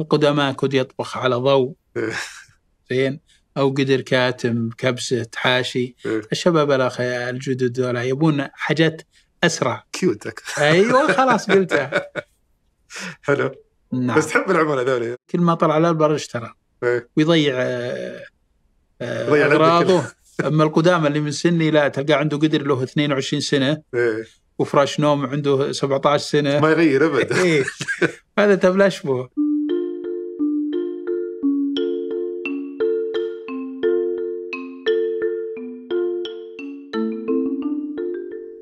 القدماء كود يطبخ على ضوء. إيه. زين. أو قدر كاتم كبسة حاشي. إيه. الشباب الاخ الجدد ذولا يبون حاجات أسرع. quick. أيوه خلاص قلتها. حلو. نعم. بس تحب العملاء ذولي كل ما طلع على البر اشترى. إيه. ويضيع آه، آه، أغراضه. أما القدامى اللي من سني لا تلقى عنده قدر له 22 سنة. إيه. وفراش نوم عنده 17 سنة. ما يغير أبد. إيه. هذا تبلا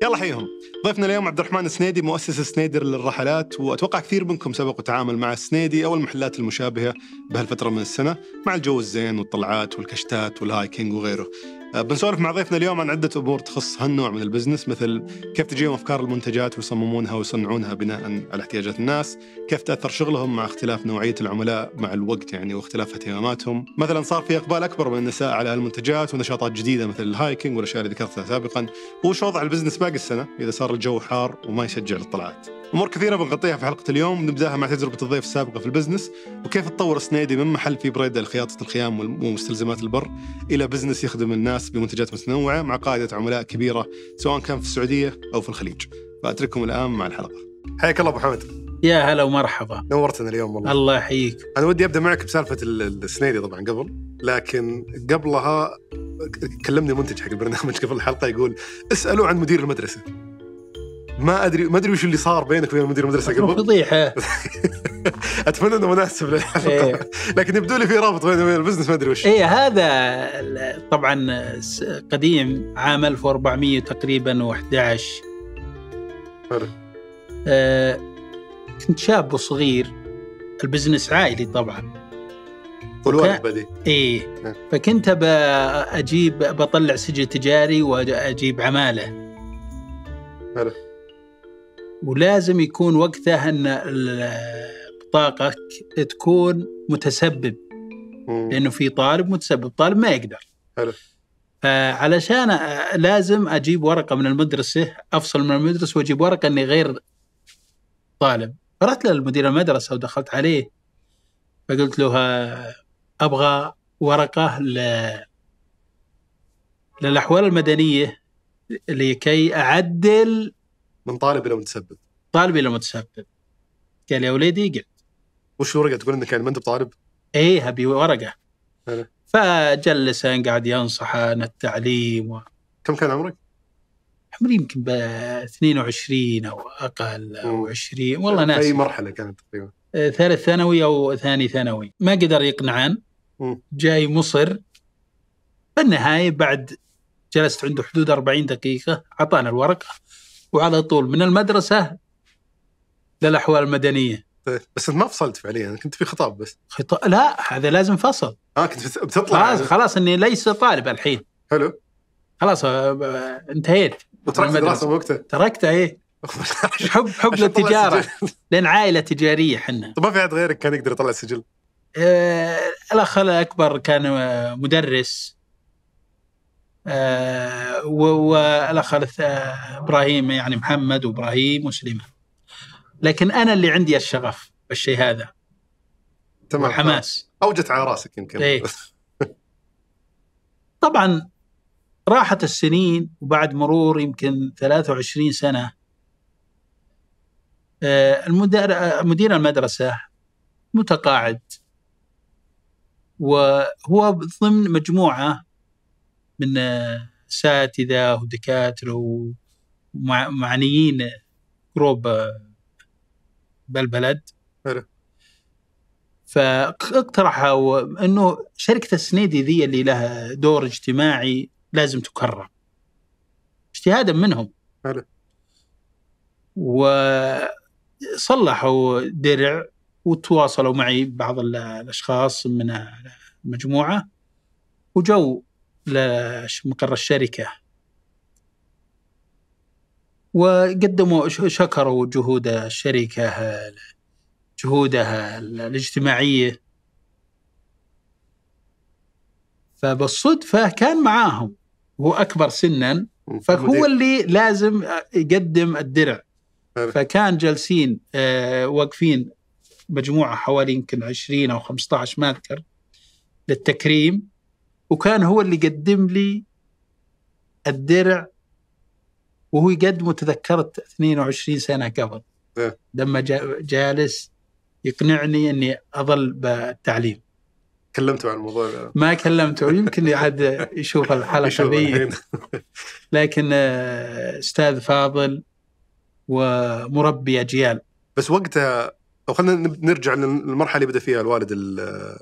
يلا حيهم ضيفنا اليوم عبد الرحمن السنيدي مؤسس سنيدي للرحلات وأتوقع كثير منكم سبق وتعامل مع السنيدي أو المحلات المشابهة بهالفترة من السنة مع الجو الزين والطلعات والكشتات وال hiking وغيره. آه، بنسولف مع ضيفنا اليوم عن عدة أمور تخص هالنوع من ال business مثل كيف تجيهم أفكار المنتجات ويصممونها ويصنعونها بناء على احتياجات الناس، كيف تأثر شغلهم مع اختلاف نوعية العملاء مع الوقت يعني واختلاف اهتماماتهم، مثلا صار في إقبال أكبر من النساء على هالمنتجات ونشاطات جديدة مثل ال hiking والأشياء اللي ذكرتها سابقا، وش وضع ال business باقي السنة إذا صار الجو حار وما يشجع للطلعات. أمور كثيرة بنغطيها في حلقة اليوم نبدأها مع تجربة الضيف السابقه في ال business وكيف تطور سنيدي من محل في بريده لخياطة الخيام ومستلزمات البر إلى بزنس يخدم الناس بمنتجات متنوعة مع قاعدة عملاء كبيرة سواء كان في السعودية أو في الخليج. فأترككم الآن مع الحلقة. حياك الله أبو حمد يا هلا ومرحبا نورتنا اليوم والله. الله يحييك أنا ودي أبدأ معك بسالفة ال- السنيدي طبعا قبل لكن قبلها كلمني منتج حق البرنامج قبل الحلقة يقول اسألوا عن مدير المدرسة ما ادري ما أدري وش اللي صار بينك وبين مدير المدرسة قبل. فضيحه أتمنى إنه مناسب للحلقة. إيه. لكن يبدو لي في رابط وبين البزنس ما أدري وش. إيه هذا طبعا قديم عام 1400 تقريبا و11 حلو. آه كنت شاب وصغير. البزنس عائلي طبعا. والوالد بدي. إيه. نعم. فكنت أجيب بطلع سجل تجاري واجيب عمالة. حلو. ولازم يكون وقتها أن بطاقتك تكون متسبب مم. لأنه في طالب متسبب طالب ما يقدر حلو. فعلشان لازم أجيب ورقة من المدرسة أفصل من المدرسة وأجيب ورقة إني غير طالب فرحت للمدير المدرسة ودخلت عليه فقلت له أبغى ورقة ل... للأحوال المدنية لكي أعدل من طالب إلى متسبب. طالبي المتسبب قال يا وليدي قل وش الورقه تقول إنك يعني ما أنت بطالب؟ إيه ابي ورقة. فجلس قاعد ينصح عن التعليم و... كم كان عمرك؟ عمري يمكن ب 22 أو أقل أو مم. 20 والله في اي ناس مرحلة كانت تقريبا. آه، ثالث ثانوي أو ثاني ثانوي. ما قدر يقنعن. مم. جاي مصر. بالنهاية بعد جلست عنده حدود 40 دقيقة أعطانا الورقة. وعلى طول من المدرسة للأحوال المدنية. طيب. بس انت ما فصلت فعليا كنت في خطاب بس. خطا لا هذا لازم فصل. آه كنت بت- بتطلع خلاص يعني. خلاص إني ليس طالب الحين. حلو. خلاص آه، انتهيت. وتركت. الدراسة وقتها تركتها إيه. حب حب للتجارة. لأن عائلة تجارية حنا. طب ما في أحد غيرك كان يقدر يطلع السجل؟ آه، الأخ الأكبر كان آه، مدرس. والاخ الث- آه، إبراهيم يعني محمد وإبراهيم وسليمان. لكن أنا اللي عندي الشغف بالشيء هذا. تمام والحماس. أوجت على رأسك يمكن. إيه. طبعا راحت السنين وبعد مرور يمكن 23 سنة آه، المدير آه، مدير المدرسة متقاعد وهو ضمن مجموعة من أساتذة ودكاتره ومعنيين جروب بالبلد حلو. فاقترحوا إنه شركة السنيدي ذي اللي لها دور اجتماعي لازم تكرم اجتهادا منهم حلو. وصلحوا درع وتواصلوا معي بعض ال- الأشخاص من المجموعة وجو لمقر الشركة. وقدموا شكروا جهود الشركة جهودها الاجتماعية. فبالصدفة كان معاهم هو أكبر سنا فهو. اللي لازم يقدم الدرع. فكان جالسين آه، واقفين مجموعة حوالي يمكن 20 أو 15 ما اذكر للتكريم. وكان هو اللي قدم لي الدرع وهو يقدمه تذكرت 22 سنة قبل. إيه. لما جا- جالس يقنعني إني أظل بالتعليم. كلمته عن الموضوع ده. ما كلمته يمكن عاد يشوف الحلقة ذي. لكن آه، أستاذ فاضل ومربي أجيال. بس وقتها أو خلينا نرجع للمرحلة اللي بدأ فيها الوالد ال-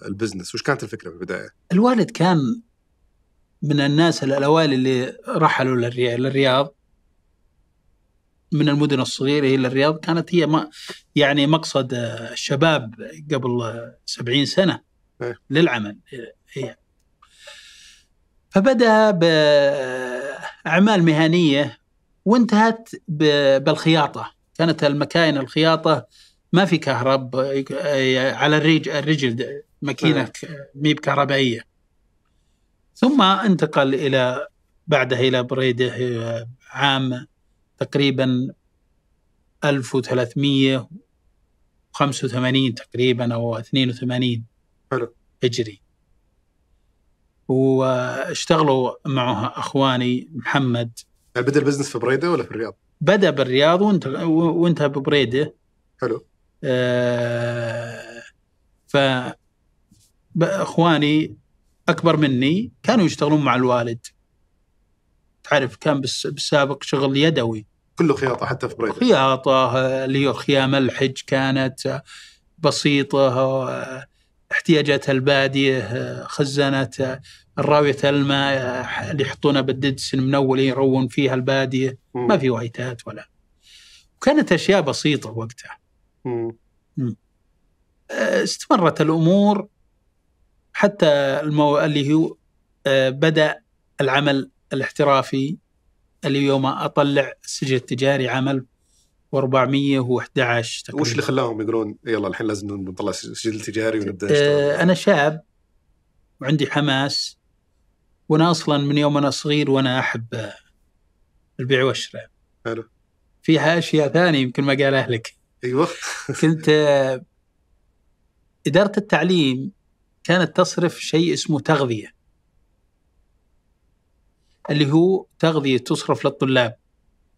البزنس وش كانت الفكرة في البداية؟ الوالد كان من الناس الأوائل اللي رحلوا للري- للرياض. من المدن الصغيرة إلى الرياض كانت هي ما يعني مقصد الشباب قبل آه، 70 سنة إيه. للعمل هي. فبدأ بأعمال مهنية وانتهت بالخياطة. كانت المكاين الخياطة ما في كهرب على الرجل الرجل ماكينة ميب كهربائيه ثم انتقل إلى بعدها إلى بريده عام تقريبا 1385 تقريبا أو 82 حلو. هجري. واشتغلوا معه أخواني محمد. بدأ البزنس في بريده ولا في الرياض؟ بدأ بالرياض وانت- وانتهى ببريده. حلو. ف اخواني اكبر مني كانوا يشتغلون مع الوالد. تعرف كان بالس- بالسابق شغل يدوي. كله خياطة حتى في بريده خياطة اللي هي خيام الحج كانت بسيطة آه، احتياجات البادية خزانه الراوية الماء اللي يحطونها بالددس المنول يرون فيها البادية. ما في وايتات ولا. كانت أشياء بسيطة وقتها. استمرت الأمور حتى المو... اللي هو آه، بدأ العمل الاحترافي. اللي يوم أطلع السجل التجاري عام 1411 تقريبا. وش اللي خلاهم يقولون يلا الحين لازم نطلع سجل تجاري ونبدأ نشتغل؟ آه، أنا شاب وعندي حماس وأنا أصلا من يوم أنا صغير وأنا أحب آه، البيع والشراء. حلو. فيها أشياء ثانية يمكن ما قالها لك. أيوه. كنت آه، إدارة التعليم كانت تصرف شيء اسمه تغذية. اللي هو تغذية تصرف للطلاب.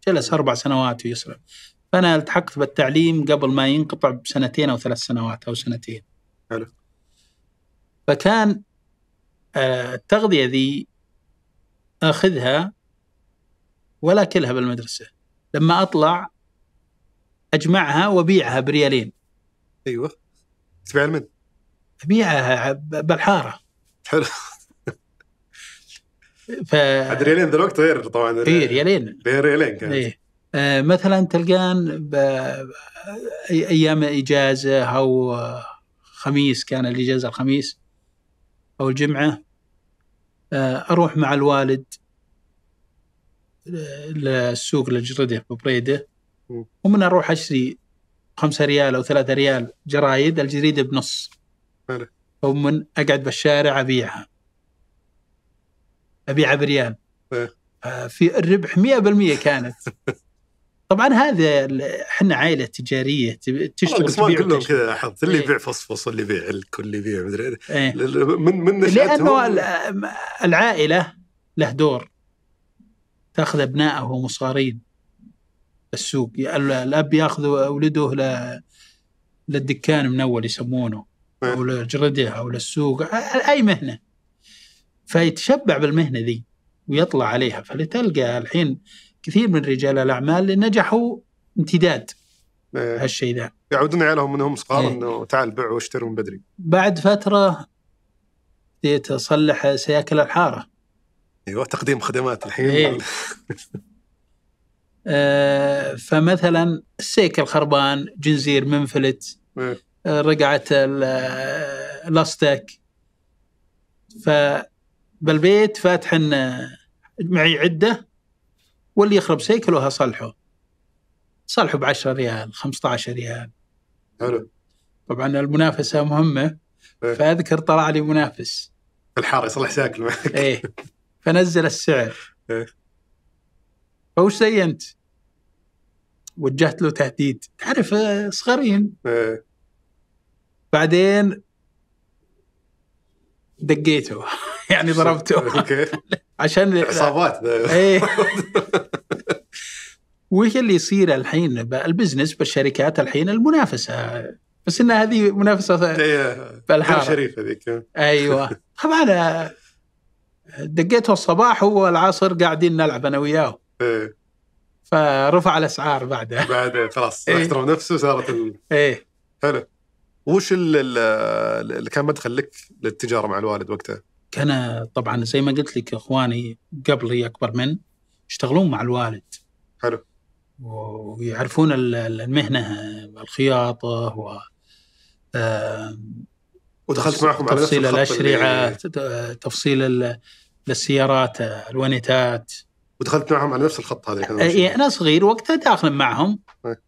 جلس أربع سنوات ويصرف فأنا التحقت بالتعليم قبل ما ينقطع بسنتين أو ثلاث سنوات أو سنتين. حلو. فكان آه، التغذية ذي أخذها ولا كلها بالمدرسة. لما أطلع أجمعها وأبيعها بريالين. أيوه. تبيع من؟ أبيعها بالحارة. حلو. ف عاد ريالين ذا الوقت غير طبعا. إي ريالين. غير ريالين كانت. إيه آه، مثلا تلقان ب- أيام إجازة أو خميس كان الإجازة الخميس أو الجمعة آه، أروح مع الوالد آه، للسوق الجردة ببريده. ومن أروح أشتري خمسة ريال أو ثلاثة ريال جرايد الجريده بنص حلو. ومن أقعد بالشارع أبيعها أبيعها بريال إيه. آه، في الربح 100% كانت طبعا هذا إحنا عائلة تجارية تشتغل بس ما تبيع كلهم. كذا لاحظت اللي إيه. يبيع فصفص اللي يبيع الك اللي يبيع مدري إيه. إيه. من من لأنه العائلة له دور تأخذ ابنائه وهم صغارين السوق. ال- الاب ياخذ أولده ل- للدكان من أول يسمونه أو للجرده أو للسوق. أي مهنة. فيتشبع بالمهنة ذي ويطلع عليها. فلتلقى الحين كثير من رجال الأعمال اللي نجحوا امتداد إيه. هالشيء ذا. يعودون عيالهم إنهم صغار إيه. إنه تعال بيع واشتري من بدري. بعد فترة بديت أصلح سياكل الحارة. أيوه تقديم خدمات الحين. إيه. آه، فمثلا السيكل خربان جنزير منفلت إيه. آه، رقعة آه، الاستك فبالبيت فاتح إن معي عدة واللي يخرب سيكله اصلحه صلحه ب 10 ريال 15 ريال. حلو. طبعا المنافسة مهمة. إيه. فأذكر طلع لي منافس. في الحارة يصلح ساكل معك. إيه. فنزل السعر. إيه. فوش زي انت؟ وجهت له تهديد. تعرف آه، صغارين إيه. بعدين دقيته. يعني ضربته. عشان عصابات ذا. إيه. وش اللي يصير الحين البزنس بالشركات الحين المنافسة. بس إن هذه منافسة إيه، بالحارة. كان شريف هذيك. أيوه. طبعا آه، دقيته الصباح هو العصر قاعدين نلعب أنا وياه. إيه. فرفع الأسعار بعدها بعد خلاص إيه. احترم نفسه صارت ال... إيه حلو وش ال- ال- اللي كان مدخل لك للتجارة مع الوالد وقتها؟ كان طبعا زي ما قلت لك إخواني قبلي أكبر من يشتغلون مع الوالد حلو. ويعرفون ال- ال- المهنة الخياطه و ودخلت معهم على نفس تفصيل الأشرعة اللي... تفصيل ال- السيارات الونيتات ودخلت معهم على نفس الخط هذا اللي إيه،. أنا صغير وقتها داخل معهم إيه.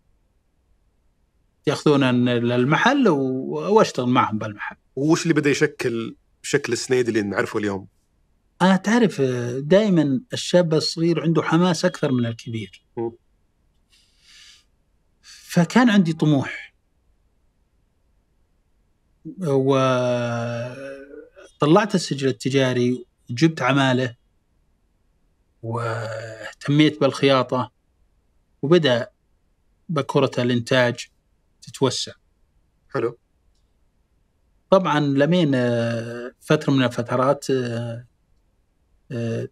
ياخذون المحل وأشتغل معهم بالمحل وش اللي بدأ يشكل شكل السنيد اللي نعرفه اليوم؟ آه تعرف دائما الشاب الصغير عنده حماس أكثر من الكبير م. فكان عندي طموح وطلعت السجل التجاري وجبت عماله واهتميت بالخياطة وبدأ بكرة الإنتاج تتوسع. حلو. طبعا لمين آه، فترة من الفترات آه، آه،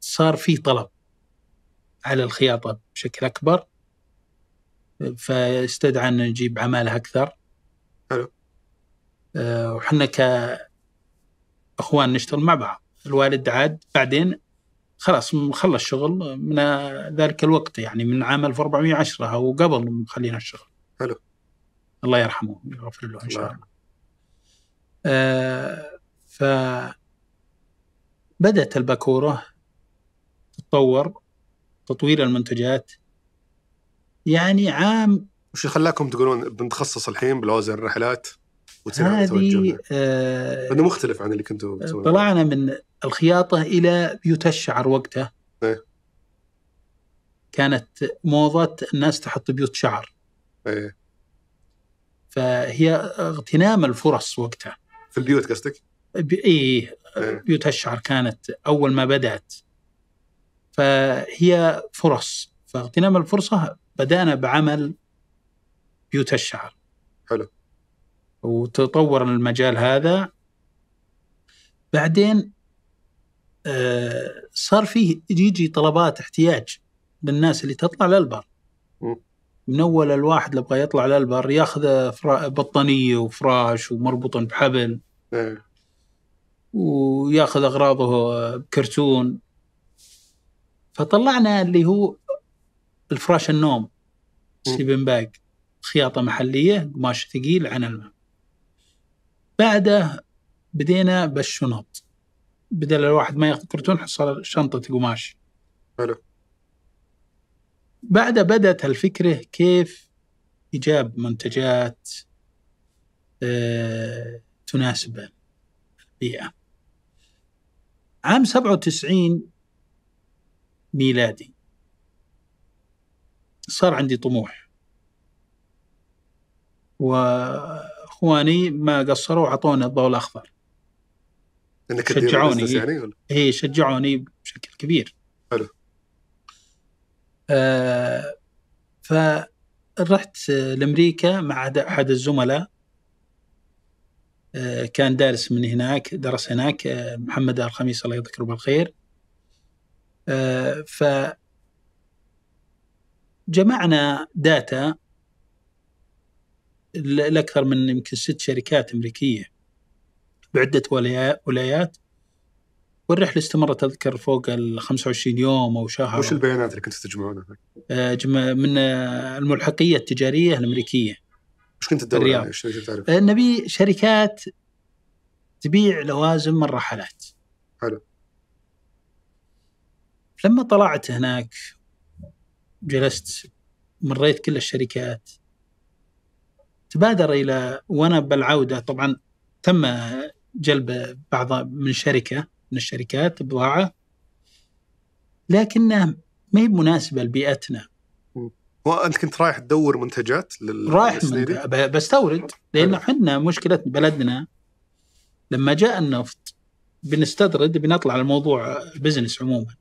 صار في طلب على الخياطة بشكل أكبر فاستدعى أن نجيب عمالة أكثر. حلو. وحنا كأخوان نشتغل مع بعض. الوالد عاد. بعدين خلاص خلص شغل من ذلك الوقت يعني من عام 1410 أو قبل مخلينا الشغل. حلو. الله يرحمه ويغفر له إن شاء الله آه، ف بدأت الباكورة تتطور تطوير المنتجات. يعني عام وش خلاكم تقولون بنتخصص الحين بالوزن الرحلات؟ وتصير هذه؟ آه، لأنه مختلف عن اللي كنتوا طلعنا من الخياطة إلى بيوت الشعر وقتها إيه. كانت موضة الناس تحط بيوت شعر إيه. فهي اغتنام الفرص وقتها في البيوت قصدك؟ ب- إيه إيه. بيوت الشعر كانت أول ما بدأت فهي فرص فاغتنام الفرصة بدأنا بعمل بيوت الشعر حلو. وتطور المجال هذا بعدين آه، صار فيه يجي طلبات احتياج للناس اللي تطلع للبر. من أول الواحد اللي يبغى يطلع للبر ياخذ بطانية وفراش ومربوط بحبل إيه. وياخذ أغراضه بكرتون فطلعنا اللي هو الفراش النوم. سليبن باج خياطة محلية قماش ثقيل عن الماء بعده بدينا بالشنط. بدل الواحد ما ياخذ كرتون حصل شنطة قماش. حلو. بعدها بدأت الفكرة كيف إيجاب منتجات آه، تناسب البيئه عام 97 ميلادي. صار عندي طموح. واخواني ما قصروا اعطوني الضوء الأخضر إنك شجعوني. البزنس يعني ولا؟ هي شجعوني بشكل كبير حلو. آه فرحت لأمريكا مع أحد- أحد الزملاء آه كان دارس من هناك درس هناك آه محمد الخميس الله يذكره بالخير آه ف جمعنا داتا لأكثر من يمكن ست شركات أمريكية بعدة ولايا- ولايات والرحلة استمرت أذكر فوق ال 25 يوم أو شهر وش البيانات اللي كنتوا تجمعونها؟ آه، جم- من الملحقية التجارية الأمريكية وش كنت تدور الرياض. عليه؟ إيش اللي تعرف؟ آه، نبي شركات تبيع لوازم من رحلات حلو. لما طلعت هناك جلست مريت كل الشركات تبادر إلى وأنا بالعودة. طبعا تم جلب بعض من شركة من الشركات بضاعة لكنها ما هي مناسبة لبيئتنا. وأنت كنت رايح تدور منتجات لل رايح من بستورد لأنه إحنا مشكلة بلدنا لما جاء النفط بنستطرد بنطلع على الموضوع بزنس عموما.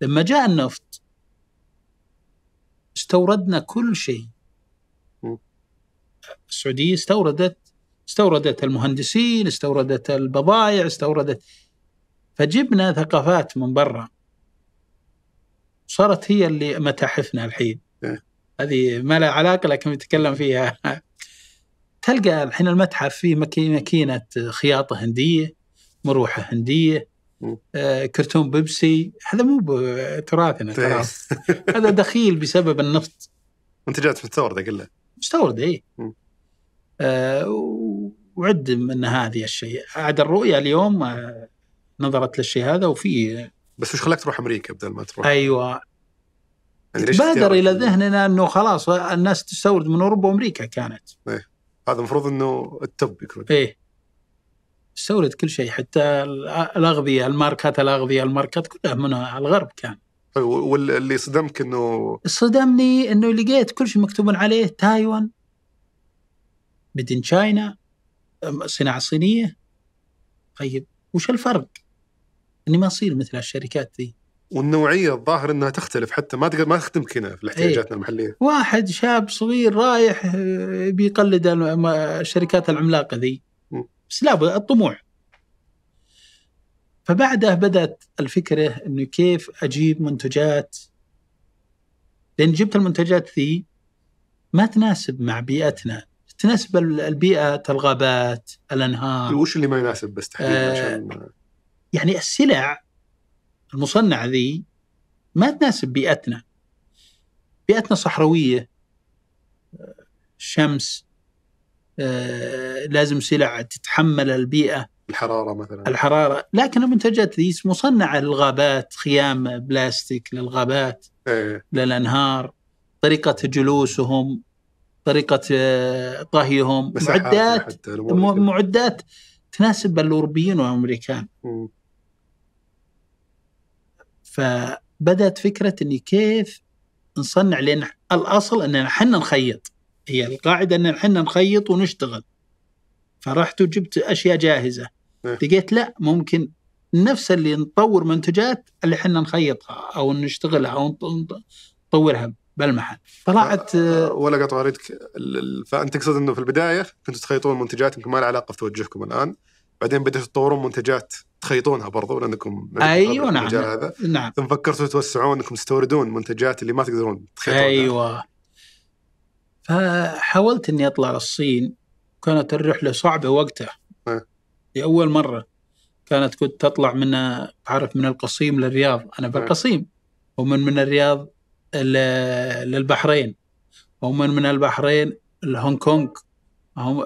لما جاء النفط استوردنا كل شيء. السعودية استوردت استوردت المهندسين استوردت البضائع استوردت فجبنا ثقافات من برا. صارت هي اللي متاحفنا الحين. إيه. هذه ما لها علاقة لكن نتكلم فيها. تلقى الحين المتحف فيه ماكينة خياطة هندية مروحة هندية. آه، كرتون بيبسي. هذا مو بتراثنا خلاص هذا دخيل بسبب النفط. منتجات مستورده كلها مستورد اي. آه وعد من هذه الشيء. عاد الرؤية اليوم آه، نظرت للشيء هذا وفي بس وش خلاك تروح أمريكا بدل ما تروح؟ أيوه. يعني بادر إلى ال- ذهننا إنه خلاص الناس تستورد من أوروبا وأمريكا كانت. هذا المفروض إنه التوب يكون. إيه. تستورد كل شيء حتى ال- الأغذية الماركات الأغذية الماركات كلها من الغرب كان. واللي صدمك إنه صدمني إنه لقيت كل شيء مكتوب عليه تايوان made in China صناعة صينية. طيب وش الفرق؟ إني ما أصير مثل الشركات ذي. والنوعية الظاهر إنها تختلف حتى ما تقدر ما تخدمك هنا في احتياجاتنا المحلية. واحد شاب صغير رايح آه، بيقلد الشركات العملاقة ذي. بس لا الطموح. فبعدها بدأت الفكرة إنه كيف أجيب منتجات؟ لأن جبت المنتجات ذي ما تناسب مع بيئتنا. تناسب ال- البيئة الغابات الأنهار. وش اللي ما يناسب بس تحديدا آه. عشان يعني السلع المصنعة ذي ما تناسب بيئتنا. بيئتنا صحراوية آه، شمس آه، لازم سلع تتحمل البيئة. الحرارة مثلا الحرارة لكن المنتجات ذي مصنعة للغابات خيام بلاستيك للغابات إيه للأنهار طريقة جلوسهم طريقة آه، طهيهم معدات معدات تناسب كلها. مم. فبدأت فكرة إني كيف نصنع لأن الأصل إننا إحنا نخيط هي القاعدة ان إحنا نخيط ونشتغل فرحت وجبت أشياء جاهزة إيه. لقيت لا ممكن نفس اللي نطور منتجات اللي إحنا نخيطها أو نشتغلها أو نط- نطورها بالمحل. طلعت آه، ولا قطع عليك فانت تقصد إنه في البداية كنتوا تخيطون منتجات يمكن ما لها علاقة في توجهكم الآن بعدين بدأتوا تطورون منتجات تخيطونها برضو لأنكم أيوه نعم المجال هذا. نعم. ثم فكرتوا توسعون إنكم تستوردون منتجات اللي ما تقدرون تخيطونها. أيوه. فحاولت إني أطلع للصين كانت الرحلة صعبة وقتها. أه. لاول مرة كانت كنت تطلع من تعرف من القصيم للرياض. أنا بالقصيم ومن من الرياض للبحرين. ومن من البحرين لهونغ كونغ.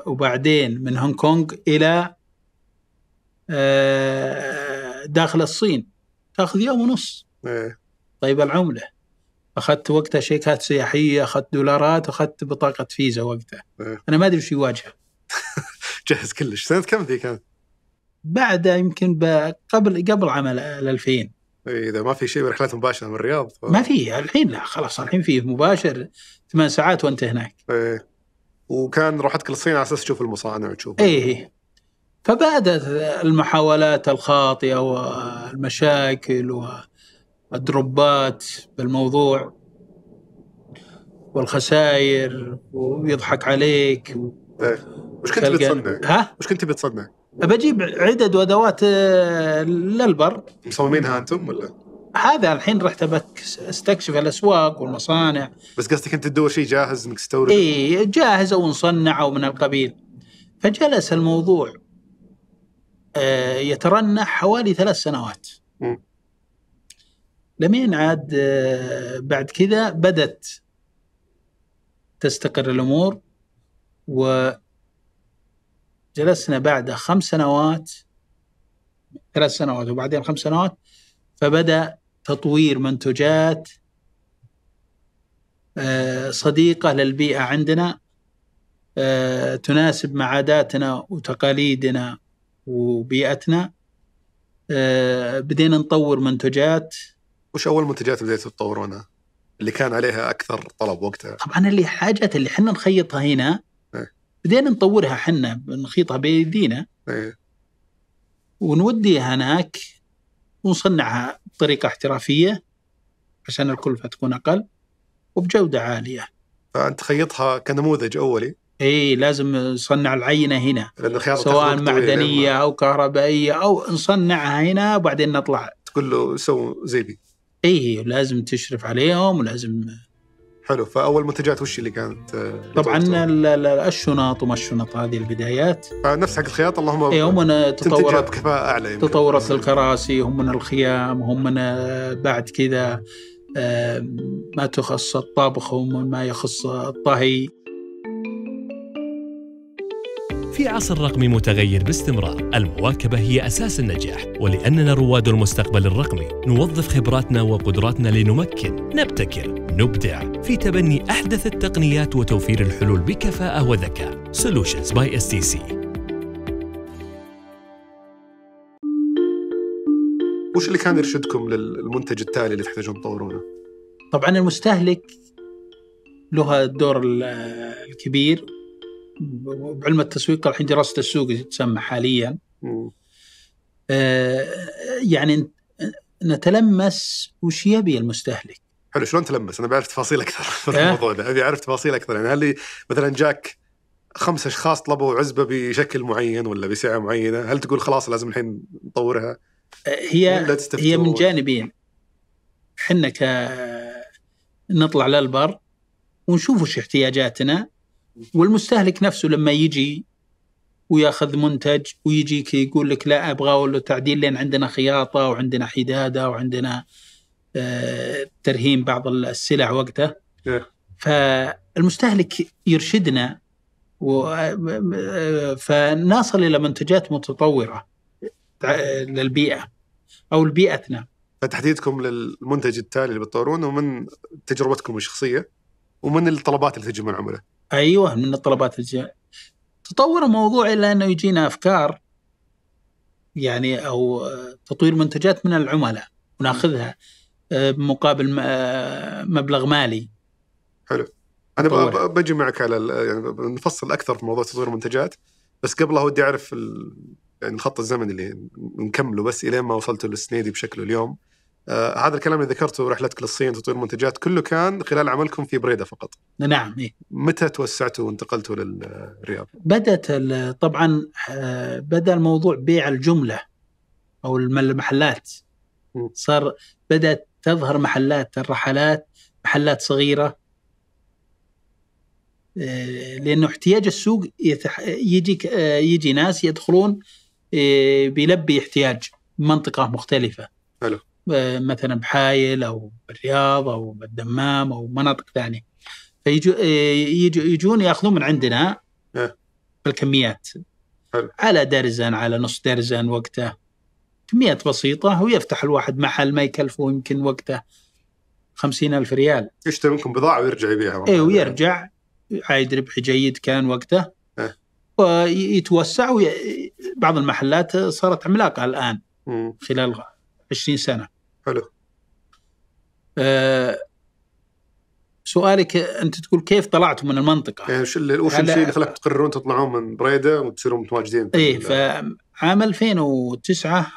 وبعدين من هونغ كونغ إلى آه، داخل الصين. تاخذ يوم ونص. إيه. طيب العملة. أخذت وقتها شيكات سياحية أخذت دولارات أخذت بطاقة فيزا وقتها. إيه. أنا ما أدري وش يواجه. جهز كلش. سنة كم ذي كانت؟ بعدها يمكن قبل قبل عام ال 2000 إيه، إذا ما في شيء رحلات مباشرة من الرياض ف... ما في الحين لا خلاص الحين فيه مباشر ثمان ساعات وأنت هناك إيه. وكان روحتك للصين على أساس تشوف المصانع وتشوف إيه فبدأت المحاولات الخاطئة والمشاكل والدروبات بالموضوع والخسائر ويضحك عليك إيه. وش كنت بتصنع؟ ها وش كنت بتصنع؟ بجيب عدد وأدوات آه، للبر. مصممينها أنتم ولا؟ هذا الحين رحت أستكشف الأسواق والمصانع. بس قصدك أنت تدور شيء جاهز إنك تستورد؟ إي جاهز أو نصنع أو من القبيل. فجلس الموضوع آه، يترنح حوالي ثلاث سنوات. لمين عاد آه، بعد كذا بدت تستقر الأمور وجلسنا بعد خمس سنوات ثلاث سنوات وبعدين خمس سنوات فبدأ تطوير منتجات آه، صديقة للبيئة عندنا آه، تناسب مع عاداتنا وتقاليدنا وبيئتنا آه، بدينا نطور منتجات وش أول منتجات بديتوا تطورونها؟ اللي كان عليها أكثر طلب وقتها طبعا اللي حاجات اللي إحنا نخيطها هنا. بدينا نطورها إحنا نخيطها بايدينا إيه. ونوديها هناك ونصنعها بطريقة احترافية عشان الكلفة تكون أقل وبجودة عالية. فأنت خيطها كنموذج أولي؟ إي لازم نصنع العينة هنا الخياطة سواء معدنية لما أو كهربائية أو نصنعها هنا وبعدين نطلع. تقول له سو زي دي. إي لازم تشرف عليهم ولازم حلو فأول منتجات وش اللي كانت؟ آه، طبعا الشنط وما الشنط هذه البدايات. فنفس حق الخياطه اللهم اي هم من تطورت بكفاءة أعلى يمكن. تطورت الكراسي هم من الخيام هم من آه، بعد كذا آه، ما تخص الطبخ هم ما يخص الطهي. في عصر رقمي متغير باستمرار، المواكبة هي أساس النجاح، ولأننا رواد المستقبل الرقمي، نوظف خبراتنا وقدراتنا لنمكن، نبتكر، نبدع في تبني أحدث التقنيات وتوفير الحلول بكفاءة وذكاء. Solutions by STC. وش اللي كان يرشدكم للمنتج التالي اللي تحتاجون تطورونه؟ طبعا المستهلك له الدور ال- الكبير بعلم التسويق الحين دراسة السوق تسمى حاليا. آه، يعني نتلمس وش يبي المستهلك حلو شلون تلمس؟ أنا بعرف تفاصيل أكثر في إيه؟ الموضوع ده، أبي أعرف تفاصيل أكثر يعني هل مثلا جاك خمس أشخاص طلبوا عزبة بشكل معين ولا بسعه معينه، هل تقول خلاص لازم الحين نطورها؟ آه، هي؟ هي من جانبين إحنا ك نطلع للبر ونشوف وش احتياجاتنا والمستهلك نفسه لما يجي وياخذ منتج ويجيك يقول لك لا أبغى له تعديل لأن عندنا خياطة وعندنا حدادة وعندنا آه، ترهيم بعض السلع وقته إيه. فالمستهلك يرشدنا آه، فنصل إلى منتجات متطورة للبيئة أو لبيئتنا فتحديدكم للمنتج التالي اللي بتطورونه ومن تجربتكم الشخصية ومن الطلبات اللي تجي من العملاء. أيوه من الطلبات الج... تطور الموضوع إلى أنه يجينا أفكار يعني أو تطوير منتجات من العملاء وناخذها آه، بمقابل م- آه، مبلغ مالي أنا طور. ب- بجي معك على يعني نفصل أكثر في موضوع تطوير المنتجات بس قبلها ودي أعرف. يعني الخط الزمني اللي نكمله بس إلين ما وصلتوا للسنيدي بشكله اليوم. آه هذا الكلام اللي ذكرته رحلتك للصين تطوير منتجات كله كان خلال عملكم في بريدة فقط. نعم إيه. متى توسعتوا وانتقلتوا للرياض؟ بدأت طبعا آه، بدأ الموضوع بيع الجملة أو الم- المحلات. صار بدأت تظهر محلات الرحلات محلات صغيرة آه، لأنه احتياج السوق يتح... يجي آه، يجي ناس يدخلون آه، بيلبي احتياج منطقة مختلفة حلو. مثلا بحايل أو بالرياض أو بالدمام أو مناطق ثانية فيجوا يجوا يجون يأخذون من عندنا إيه. بالكميات. على درزن على نص درزن وقته كميات بسيطة ويفتح الواحد محل ما يكلفه يمكن وقته خمسين ألف ريال يشتري منكم بضاعة ويرجع يبيعها. إيه ويرجع عايد ربح جيد كان وقته إيه. ويتوسع وي... بعض المحلات صارت عملاقة الآن مم. خلال 20 سنة حلو. أه سؤالك أنت تقول كيف طلعتوا من المنطقة يعني وش اللي وش الشيء اللي خلاكم تقررون تطلعون من بريدة وتصيرون متواجدين؟ إيه ال- فعام 2009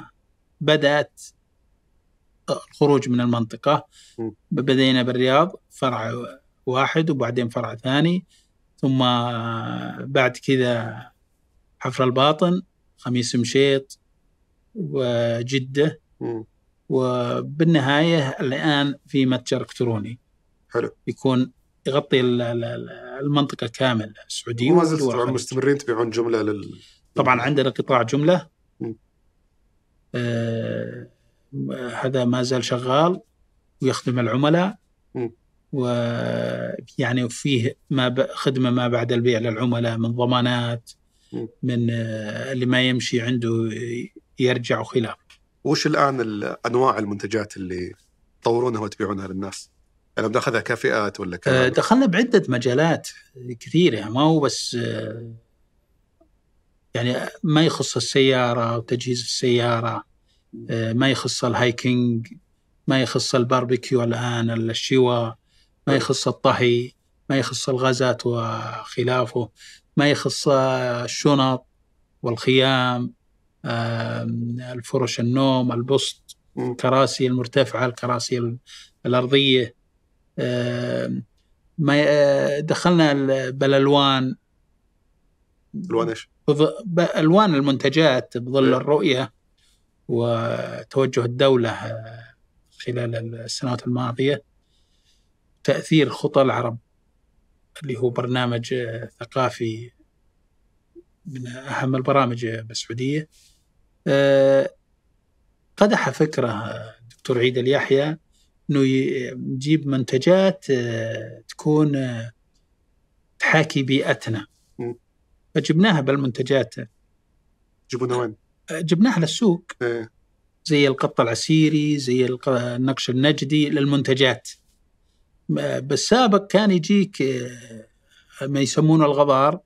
بدأت الخروج من المنطقة م. بدينا بالرياض فرع واحد وبعدين فرع ثاني ثم بعد كذا حفر الباطن خميس مشيط وجدة مم. وبالنهاية الآن في متجر إلكتروني حلو. يكون يغطي ال- ال- ال- المنطقة كامل السعودية وما والدول طبعا. مستمرين تبيعون جملة لل طبعا عندنا قطاع جملة. آه هذا ما زال شغال ويخدم العملاء مم. ويعني فيه ما ب... خدمة ما بعد البيع للعملاء من ضمانات مم. من آه اللي ما يمشي عنده يرجع وخلاف وش الآن ال- أنواع المنتجات اللي تطورونها وتبيعونها للناس؟ يعني بناخذها كفئات ولا آه دخلنا بعدة مجالات كثيرة ما هو بس آه يعني ما يخص السيارة وتجهيز السيارة آه، ما يخص ال hiking ما يخص الباربيكيو الآن الشواء ما يخص الطهي ما يخص الغازات وخلافه ما يخص الشنط والخيام الفرش النوم البسط. الكراسي المرتفعة الكراسي ال- الأرضية ما آه، دخلنا ال- بالألوان ألوان إيش؟ بظ- بألوان المنتجات بظل إيه. الرؤية وتوجه الدولة آه، خلال السنوات الماضية تأثير خطى العرب اللي هو برنامج آه، ثقافي من أهم البرامج بالسعودية قدح فكرة آه، دكتور عيد اليحيى أنه ي- يجيب منتجات آه، تكون آه، تحاكي بيئتنا. فجبناها بالمنتجات جيبونا وين؟ جبناها للسوق إيه. زي القط العسيري زي النقش النجدي للمنتجات بالسابق كان يجيك آه، ما يسمونه الغبار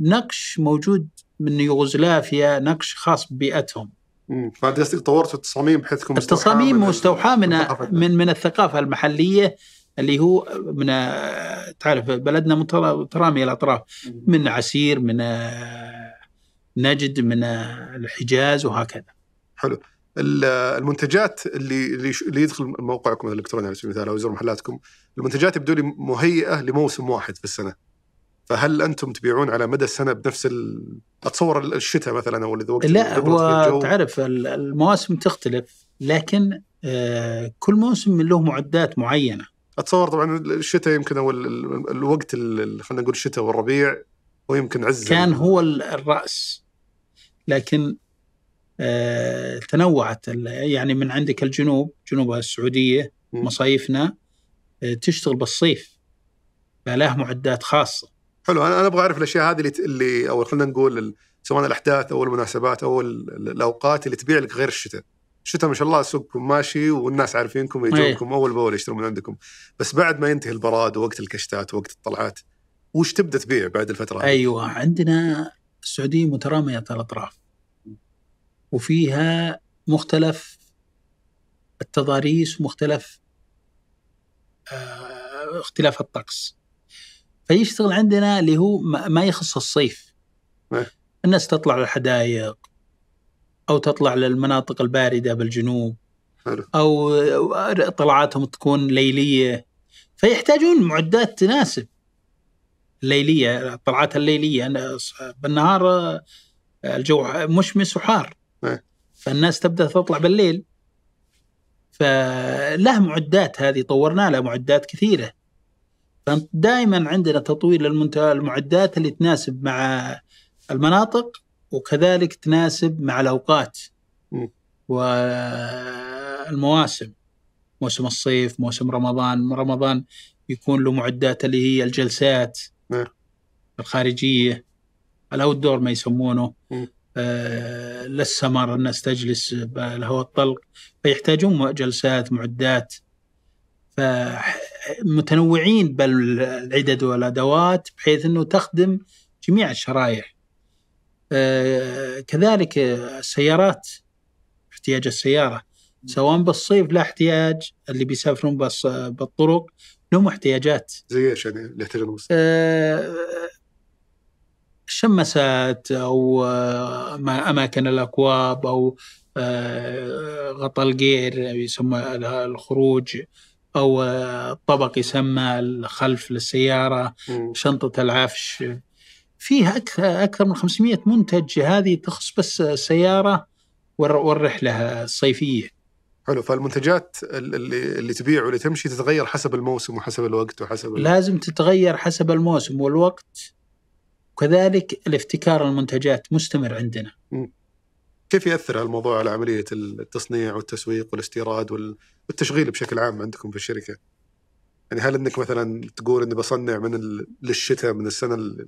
نقش موجود من يوغوسلافيا نقش خاص ببيئتهم. فانت قصدك طورتوا التصاميم بحيث تكون التصاميم مستوحاة من. من من الثقافة المحلية اللي هو من آه، تعرف بلدنا مترا- مترامي الأطراف مم. من عسير من آه، نجد من آه، الحجاز وهكذا حلو ال- المنتجات اللي اللي يدخل موقعكم الإلكتروني على سبيل المثال أو يزور محلاتكم المنتجات يبدو لي مهيئة لموسم واحد في السنة فهل أنتم تبيعون على مدى السنة بنفس ال... أتصور الشتاء مثلا أو اذا وقت لا هو تعرف ال- المواسم تختلف لكن آه، كل موسم له معدات معينة. أتصور طبعا الشتاء يمكن أو ال- ال- الوقت ال- خلينا نقول الشتاء والربيع ويمكن عز كان هو ال- الرأس. لكن آه، تنوعت يعني من عندك الجنوب جنوب السعودية مم. مصايفنا آه، تشتغل بالصيف فله معدات خاصة. حلو أنا أنا أبغى أعرف الأشياء هذه اللي, اللي أو خلينا نقول سواء الأحداث أو المناسبات أو ال- ال- الأوقات اللي تبيع لك غير الشتاء. الشتاء ما شاء الله سوقكم ماشي والناس عارفينكم ويجونكم أول بأول يشترون من عندكم. بس بعد ما ينتهي البراد ووقت الكشتات ووقت الطلعات وش تبدأ تبيع بعد الفترة هذه؟ أيوة عندنا السعودية مترامية الأطراف وفيها مختلف التضاريس ومختلف آه، اختلاف الطقس فيشتغل عندنا اللي هو ما يخص الصيف. إيه. الناس تطلع للحدائق أو تطلع للمناطق الباردة بالجنوب حلو. أو طلعاتهم تكون ليلية. فيحتاجون معدات تناسب. الليلية الطلعات الليلية. أنا- بالنهار آه، الجو مشمس وحار. إيه. فالناس تبدأ تطلع بالليل. فله معدات هذه طورنا لها معدات كثيرة. فدائما عندنا تطوير للمعدات اللي تناسب مع المناطق وكذلك تناسب مع الأوقات م. والمواسم موسم الصيف موسم رمضان رمضان يكون له معدات اللي هي الجلسات نعم. الخارجية الاوت دور ما يسمونه م. آه للسمر الناس تجلس بالهواء الطلق فيحتاجون م- جلسات معدات فمتنوعين بالعدد والأدوات بحيث إنه تخدم جميع الشرائح. آه كذلك السيارات احتياج السيارة. سواء بالصيف لا احتياج اللي بيسافرون بالص- بالطرق لهم احتياجات. زي إيش يعني؟ اللي يحتاجون آه، شمسات أو آه، ما- أماكن الأكواب أو آه، غطاء القير يسمى الخروج. أو طبق يسمى الخلف للسيارة مم. شنطة العفش. فيها أكثر أكثر من 500 منتج هذه تخص بس السياره والر- والرحله الصيفيه حلو. فالمنتجات اللي اللي تبيع واللي تمشي تتغير حسب الموسم وحسب الوقت وحسب لازم تتغير حسب الموسم والوقت. وكذلك الافتكار المنتجات مستمر عندنا. كيف يأثر هالموضوع على عملية التصنيع والتسويق والاستيراد وال- والتشغيل بشكل عام عندكم في الشركة؟ يعني هل إنك مثلا تقول إني بصنع من. للشتاء من السنة ال-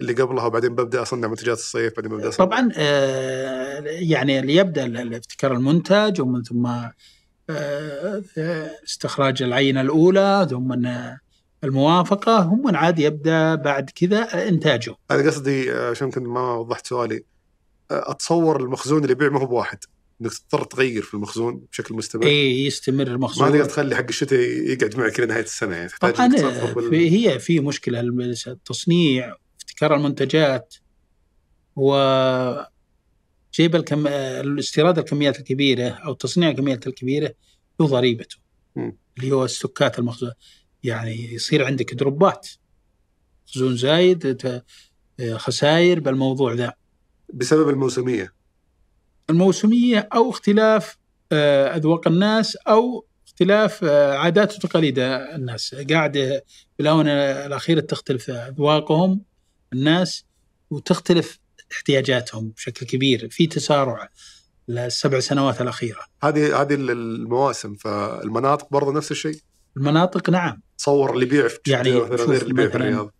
اللي قبلها وبعدين ببدأ أصنع منتجات الصيف بعدين ببدأ أصنع طبعا آه، يعني اللي يبدأ الابتكار المنتج ومن ثم آه، استخراج العينة الأولى ثم الموافقة هم عاد يبدأ بعد كذا إنتاجه أنا قصدي آه، عشان يمكن ما وضحت سؤالي أتصور المخزون اللي يبيع ما هو بواحد. إنك تضطر تغير في المخزون بشكل مستمر. اي يستمر ما تقدر المخزون تخلي حق الشتاء يقعد معك إلى نهاية السنة. يعني تحتاج طبعا بال- في هي في مشكلة. التصنيع ابتكار المنتجات و جيب الكم... الاستيراد الكميات الكبيرة أو تصنيع الكميات الكبيرة له ضريبته. اللي هو السكات المخزون. يعني يصير عندك دروبات. مخزون زايد خسائر بالموضوع ذا بسبب الموسمية. الموسمية أو اختلاف آه، أذواق الناس أو اختلاف آه، عادات وتقاليد الناس. قاعدة بالآونة الأخيرة تختلف أذواقهم الناس وتختلف احتياجاتهم بشكل كبير في تسارع السبع سنوات الأخيرة. هذه هذه المواسم فالمناطق برضه نفس الشيء؟ المناطق نعم. تصور اللي يبيع في يعني غير اللي يبيع في الرياض.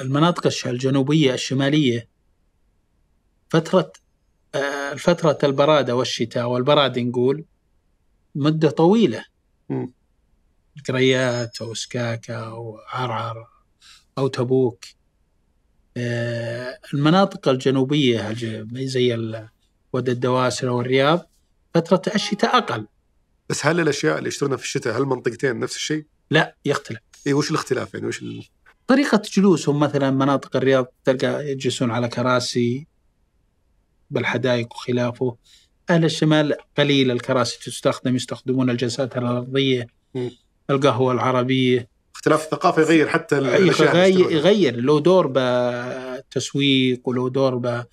المناطق الجنوبية الشمالية فترة آه، فترة البرادة والشتاء والبراد نقول مدة طويلة. مم. القريات أو سكاكا أو عرعر أو تبوك. آه، المناطق الجنوبية الج- زي وادي الدواسر والرياض فترة الشتاء أقل. بس هل الأشياء اللي يشترونها في الشتاء هل المنطقتين نفس الشيء؟ لا يختلف. اي وش الاختلاف يعني؟ وش ال... طريقة جلوسهم مثلا مناطق الرياض تلقى يجلسون على كراسي بالحدائق وخلافه. أهل الشمال قليل الكراسي تستخدم يستخدمون الجلسات الأرضية. القهوة العربية. اختلاف الثقافه يغير حتى ال- الأشياء اللي يغير, له دور بالتسويق وله دور ب-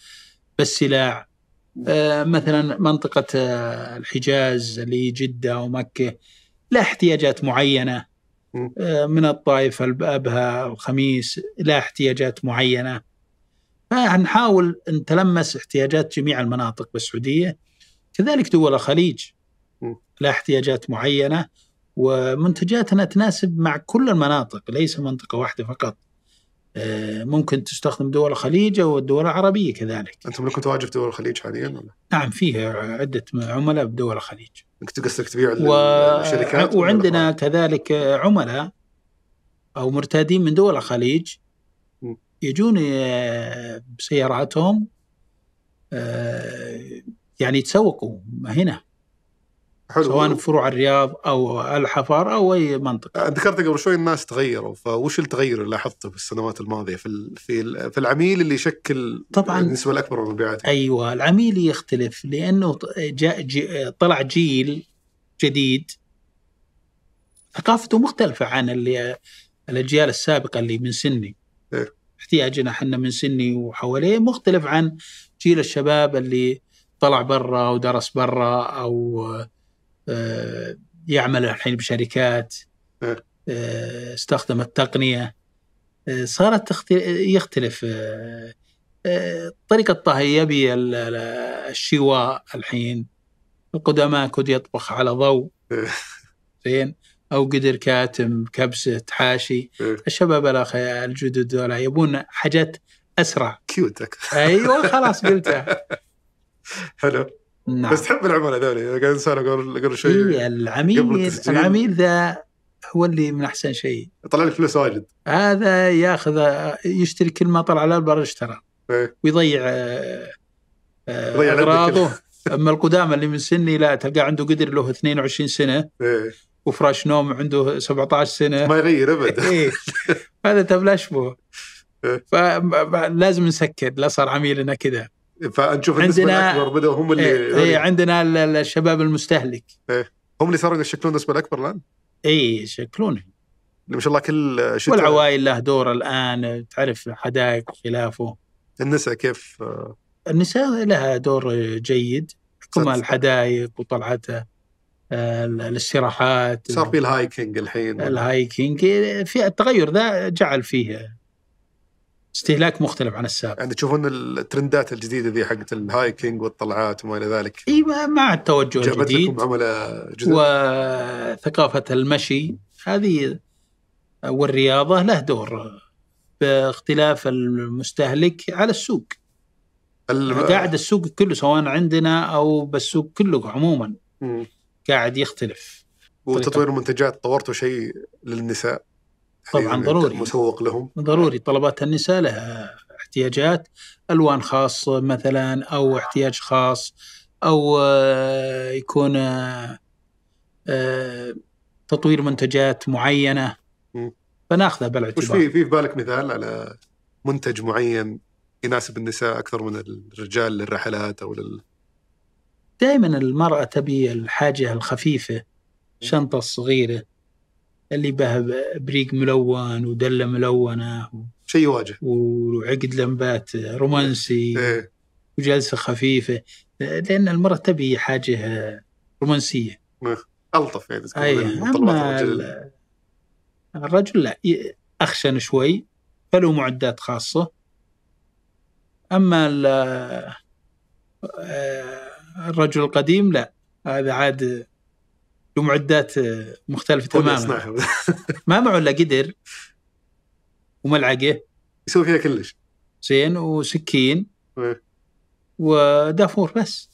بالسلاع آه، مثلا منطقة آه، الحجاز اللي جدة ومكة لها احتياجات معينة. آه، من الطائف الأبها الخميس لها احتياجات معينة. فنحاول نتلمس احتياجات جميع المناطق بالسعودية كذلك دول الخليج. لها احتياجات معينة ومنتجاتنا تناسب مع كل المناطق ليس منطقة واحدة فقط آه، ممكن تستخدم دول الخليج أو الدول العربية كذلك أنتم لكم تواجد في دول الخليج حاليا ولا؟ نعم فيه عدة عملاء بدول الخليج قصدك تبيع و... للشركات وعندنا؟ كذلك عملاء أو مرتادين من دول الخليج. يجون آه، بسياراتهم آه، يعني يتسوقوا هنا حلو سواء فروع الرياض أو الحفار أو أي منطقة ذكرت قبل شوي الناس تغيروا فوش التغير اللي لاحظته في السنوات الماضية في. في. في العميل اللي يشكل طبعاً. النسبة الاكبر من المبيعات أيوة العميل يختلف لأنه ط- جاء جي طلع جيل جديد ثقافته مختلفة عن اللي الأجيال السابقة اللي من سني إيه. احتياجنا إحنا من سني وحواليه مختلف عن جيل الشباب اللي طلع برا ودرس برا أو آه، يعمل الحين بشركات إيه. آه، استخدم التقنية آه، صارت يختلف طريقة طهي يبي ال- ال- الشواء الحين القدماء كنت يطبخ على ضوء إيه. زين أو قدر كاتم كبسة حاشي إيه. الشباب الأخ الجدد دول يبون حاجات أسرع. cute. أيوة خلاص قلتها. حلو. نعم. بس تحب العملاء ذولي قاعد نسال قبل قبل شوي إيه العميل. العميل ذا هو اللي من أحسن شيء. طلع لك فلوس واجد. هذا ياخذ يشتري كل ما طلع على البر اشترى. إيه. ويضيع آه، يضيع أغراضه. أما القدامى اللي من سني لا تلقى عنده قدر له 22 سنة. إيه. وفراش نوم عنده 17 سنة. ما يغير أبد. إيه. هذا تبلاش به إيه. فلازم نسكت لا صار عميلنا كذا فنشوف النسبة عندنا- الأكبر بدأوا هم اللي إيه إيه عندنا ال- ال- الشباب المستهلك. هم اللي صاروا يشكلون النسبة الأكبر الآن؟ اي شكلونه اللي ما شاء الله كل شتاء. والعوائل له دور الآن تعرف حدائق وخلافه النساء كيف؟ النساء لها دور جيد حكم الحدائق وطلعتها. الاستراحات صار في ال hiking الحين. ال hiking في التغير ذا جعل فيه استهلاك مختلف عن السابق. يعني تشوفون الترندات الجديدة ذي حقت ال hiking والطلعات وما إلى ذلك؟ إي مع- التوجه الجديد لكم عملاء جدد وثقافة المشي هذه والرياضة له دور باختلاف المستهلك على السوق. ال- قاعد السوق كله سواء عندنا أو بالسوق كله عموما. مم. قاعد يختلف. وتطوير المنتجات طورتوا شيء للنساء. طبعاً يعني ضروري. مسوق لهم. ضروري. طلبات النساء لها احتياجات. ألوان خاصة مثلا أو احتياج خاص أو آه، يكون آه، آه، تطوير منتجات معينة. مم. فناخذه وش بالاعتبار في في في بالك مثال على منتج معين يناسب النساء أكثر من الرجال للرحلات أو لل دائما المرأة تبي الحاجة الخفيفة الشنطه الصغيره اللي بها بريق ملون ودلة ملونة شيء يواجه وعقد لمبات رومانسي إيه. وجلسة خفيفة. لأن المرأة تبي حاجة رومانسية. ألطف يعني تكون أي من متطلبات أما الرجل. ال- الرجل لا أخشن شوي فله معدات ال- آه، الرجل القديم لا هذا عاد له معدات آه، مختلفة تماما. ما معه إلا قدر وملعقة. يسوي فيها كلش. زين وسكين. إيه. ودافور بس.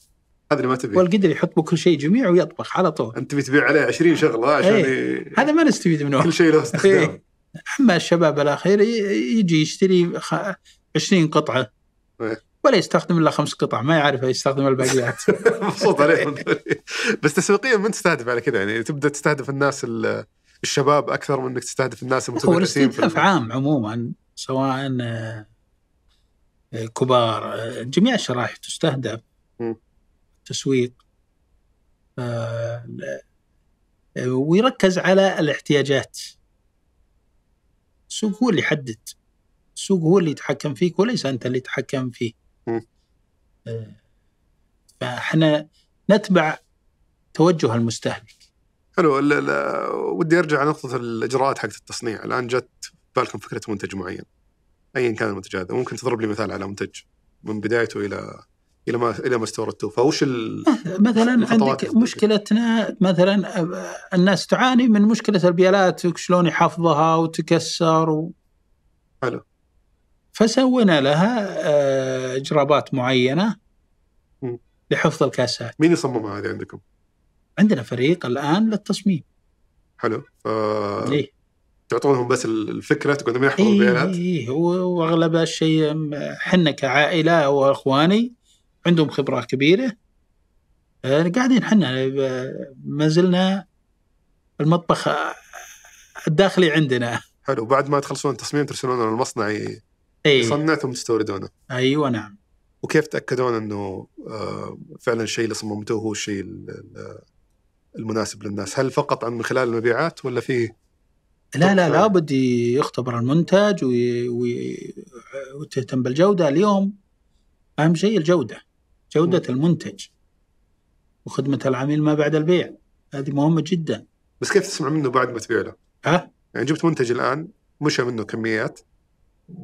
هذا اللي ما تبي والقدر يحط بكل شيء جميع ويطبخ على طول. أنت تبي تبيع عليه 20 شغلة عشان ي... هذا ما نستفيد منه. كل شيء له استخدام. إيه. أما الشباب الأخير يجي يشتري خ- 20 قطعة. إيه. ولا يستخدم إلا خمس قطع ما يعرف يستخدم الباقيات. مبسوط عليهم بس تسويقيا من تستهدف على كذا؟ يعني تبدأ تستهدف الناس ال- الشباب أكثر من إنك تستهدف الناس هو المتمرسين في الاستهداف ال- عام عموما سواء آه، آه، كبار آه، جميع الشرائح تستهدف. تسويق ويركز على الاحتياجات. السوق هو اللي يحدد. السوق هو اللي يتحكم فيك وليس أنت اللي تتحكم فيه. فاحنا نتبع توجه المستهلك. حلو. ال- ال- ودي ارجع نقطه الإجراءات حقت التصنيع. الآن جت بالكم فكرة منتج معين ايا كان المنتج هذا. ممكن تضرب لي مثال على منتج من بدايته إلى إلى ما إلى ما استوردتوه فوش ال... مثلا عندك. مشكلتنا مثلا الناس تعاني من مشكلة البيالات شلون يحفظها وتكسر و... حلو. فسوينا لها آه، إجرابات معينة. لحفظ الكاسات. مين يصممها هذه عندكم؟ عندنا فريق الآن للتصميم. حلو. ف إيه. تعطونهم بس الفكرة تقول من يحفظ إيه البيانات إيه و- وأغلب الشيء م- حنا كعائلة واخواني عندهم خبرة كبيرة. آه، قاعدين حنا ب- ما زلنا المطبخ الداخلي عندنا. حلو. بعد ما تخلصون التصميم ترسلونه للمصنع ي- اي يصنع ثم تستوردونه. أيوه نعم. وكيف تأكدون إنه آه، فعلا الشيء اللي صممتوه هو الشيء ال- ال- المناسب للناس؟ هل فقط عن من خلال المبيعات ولا في لا لا لابد يختبر المنتج. وتهتم بالجودة. اليوم أهم شيء الجودة جودة المنتج وخدمة العميل ما بعد البيع. هذه مهمة جدا. بس كيف تسمع منه بعد ما تبيع له؟ ها؟ يعني جبت منتج الآن مشى منه كميات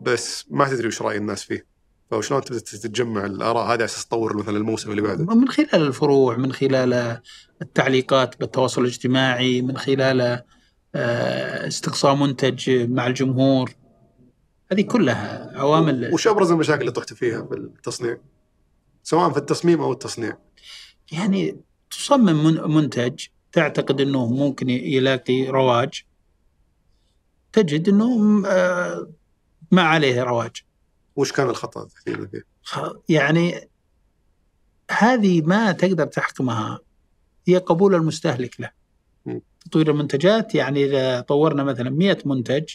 بس ما تدري وش رأي الناس فيه. فشلون تبدأ تتجمع الآراء؟ هذه على أساس تطور مثلا الموسم اللي بعده. من خلال الفروع من خلال التعليقات بالتواصل الاجتماعي من خلال آه، استقصاء منتج مع الجمهور. هذه كلها عوامل وش أبرز المشاكل اللي طحت فيها في التصنيع؟ سواء في التصميم أو التصنيع. يعني تصمم من- منتج تعتقد إنه ممكن يلاقي رواج. تجد إنه آه، ما عليه رواج وش كان الخطأ تحديدا فيه؟ يعني هذه ما تقدر تحكمها هي قبول المستهلك له. تطوير المنتجات يعني إذا طورنا مثلا 100 منتج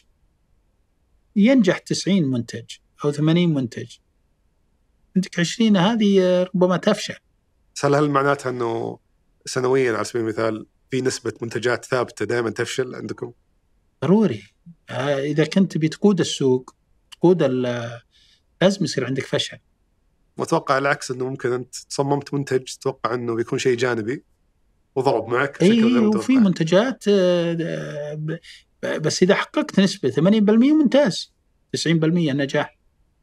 ينجح 90 منتج أو 80 منتج عندك 20 هذه ربما تفشل بس هل هل معناتها إنه سنويا على سبيل المثال في نسبة منتجات ثابتة دائما تفشل عندكم؟ ضروري آه، إذا كنت بتقود السوق تقود لازم يصير عندك فشل. وأتوقع العكس إنه ممكن أنت صممت منتج تتوقع إنه بيكون شيء جانبي وضرب معك بشكل غير وفي منتجات آه، آه، بس إذا حققت نسبة 80% ممتاز. 90% نجاح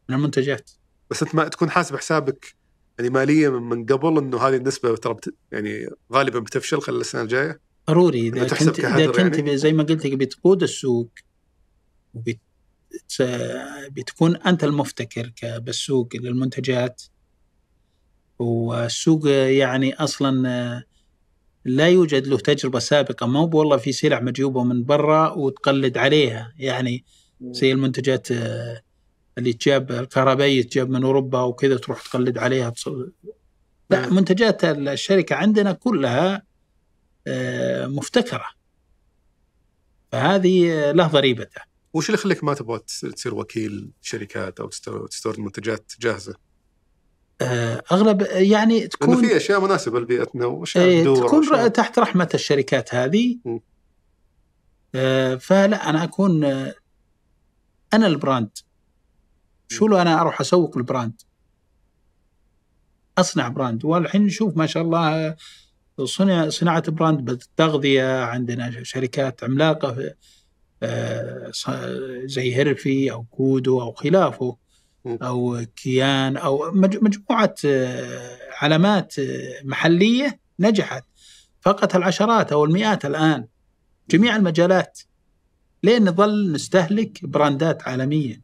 من المنتجات. بس أنت ما تكون حاسب حسابك يعني ماليا من قبل إنه هذه النسبة ترى. يعني غالبا بتفشل خلال السنة الجاية؟ ضروري. إذا كنت إذا كنت يعني؟ زي ما قلت لك بتقود السوق وبت بتكون أنت المفتكر بالسوق للمنتجات. والسوق يعني أصلا لا يوجد له تجربة سابقة. ما هو والله في سلع مجيوبة من برا وتقلد عليها. يعني زي المنتجات اللي تجاب الكهربائية تجاب من أوروبا وكذا تروح تقلد عليها لا مم. منتجات الشركة عندنا كلها آه، مفتكره فهذه له ضريبته وش اللي يخليك ما تبغى تصير وكيل شركات أو تستو- تستورد منتجات جاهزة؟ آه، اغلب يعني تكون في أشياء مناسبة لبيئتنا وأشياء تدور تكون تحت رحمة الشركات هذه. م. آه، فلا أنا أكون آه، أنا ال brand. شو لو أنا أروح أسوق ال brand؟ أصنع brand. والحين نشوف ما شاء الله آه، صنع صناعة brand بالتغذية عندنا شركات عملاقة. في- زي هيرفي أو كودو أو خلافه. أو كيان أو مج- مجموعة آه، علامات آه، محلية نجحت فقط العشرات أو المئات الآن. جميع المجالات. لين نظل نستهلك براندات عالمية؟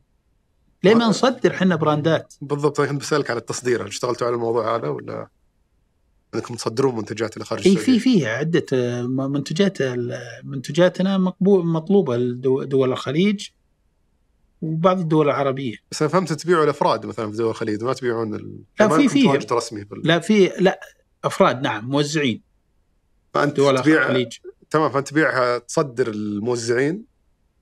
ليه ما نصدر إحنا براندات؟ بالضبط أنا كنت بسألك على التصدير هل اشتغلتوا على الموضوع هذا ولا؟ انكم تصدرون منتجات إلى خارج إي السعودية؟ في فيه عدة آه، منتجات منتجاتنا مقبول مطلوبة لدول الخليج وبعض الدول العربية. بس أنا فهمت تبيعوا الافراد مثلا في دول الخليج ما تبيعون ال... لا، في-. تواجد رسمي بال... لا في لا أفراد نعم موزعين. فأنت دول تبيع الخليج تمام فأنت تبيعها تصدر الموزعين؟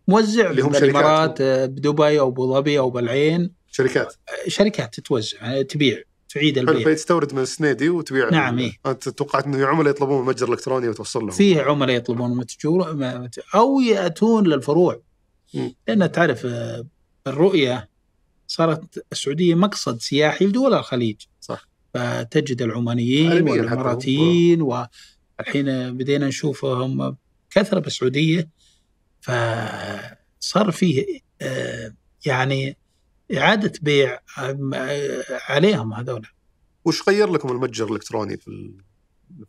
موزع اللي هم بالإمارات آه، بدبي أو أبو ظبي أو بالعين شركات. آه، شركات تتوزع تبيع. تعيد البيع فيتستورد من السنيدي وتبيع نعم، إيه. أنت توقعت إنه عملاء يطلبون من المتجر الالكتروني وتوصل لهم فيه عملاء يطلبون متجور ما- أو يأتون للفروع. لأن تعرف آه، الرؤية صارت السعودية مقصد سياحي لدول الخليج صح. فتجد العمانيين. والإماراتيين والحين بدينا نشوفهم كثرة بالسعودية فصار فيه آه، يعني إعادة بيع عليهم هذول وش غير لكم المتجر الإلكتروني في.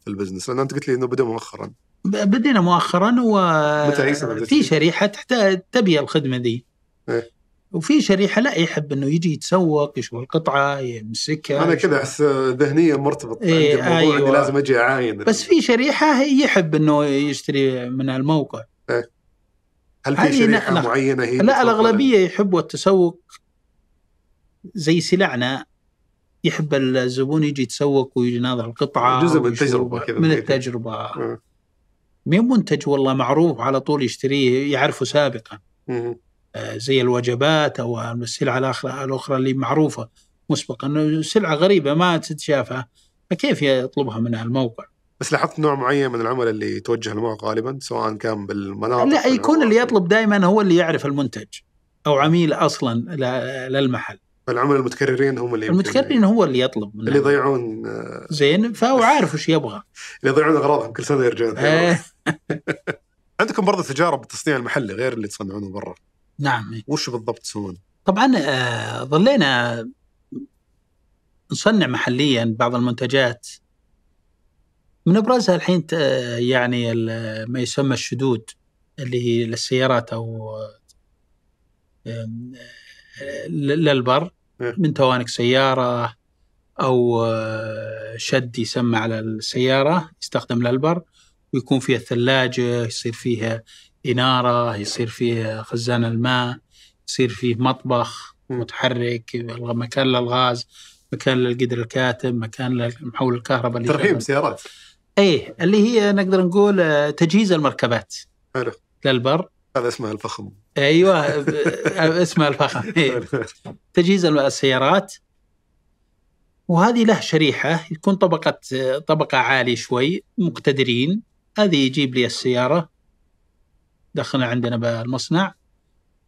في البزنس؟ لأن أنت قلت لي إنه بدأ مؤخرا بدينا مؤخرا وفي فيه؟ شريحة تحتاج تبي الخدمة ذي إيه. وفي شريحة لا يحب إنه يجي يتسوق يشوف القطعة يمسكها أنا كذا أحس ذهنيا مرتبط إيه، عندي الموضوع أيوة. اني لازم أجي أعاين بس في شريحة يحب إنه يشتري من الموقع هل في شريحة معينة هي لا الأغلبية يحبوا التسوق زي سلعنا يحب الزبون يجي يتسوق ويجي يناظر القطعة جزء من التجربة كذا من. التجربة. مين منتج والله معروف على طول يشتريه يعرفه سابقا مم. آه، زي الوجبات أو السلعة الأخرى الأخرى اللي معروفة مسبقا سلعة غريبة ما تتشافى فكيف يطلبها من الموقع؟ بس لاحظت نوع معين من العملاء اللي يتوجه الموقع غالبا سواء كان بالمناطق لا يكون اللي. يطلب دائما هو اللي يعرف المنتج أو عميل أصلا للمحل العملاء المتكررين هم اللي المتكررين هو اللي يطلب اللي يضيعون زين فهو عارف وش يبغى. اللي يضيعون أغراضهم كل سنة يرجعون آه عندكم برضه تجارب بالتصنيع المحلي غير اللي تصنعونه برا؟ نعم. وش بالضبط تسوون؟ طبعا آه، ظلينا نصنع محليا بعض المنتجات. من أبرزها الحين يعني ما يسمى الشدود اللي هي للسيارات أو آه، للبر إيه. من توانك سيارة أو آه، شد يسمى على السيارة يستخدم للبر ويكون فيها الثلاجة يصير فيها إنارة يصير فيها خزان الماء يصير فيه مطبخ. متحرك مكان للغاز مكان للقدر الكاتم مكان لمحول الكهرباء ترحيب. سيارات إيه اللي هي نقدر نقول آه، تجهيز المركبات حلو للبر هذا اسمه الفخم أيوه اسمها الفخم إيه. تجهيز السيارات. وهذه له شريحة يكون طبقة طبقة عالية شوي مقتدرين. هذه يجيب لي السيارة. دخلنا عندنا بالمصنع.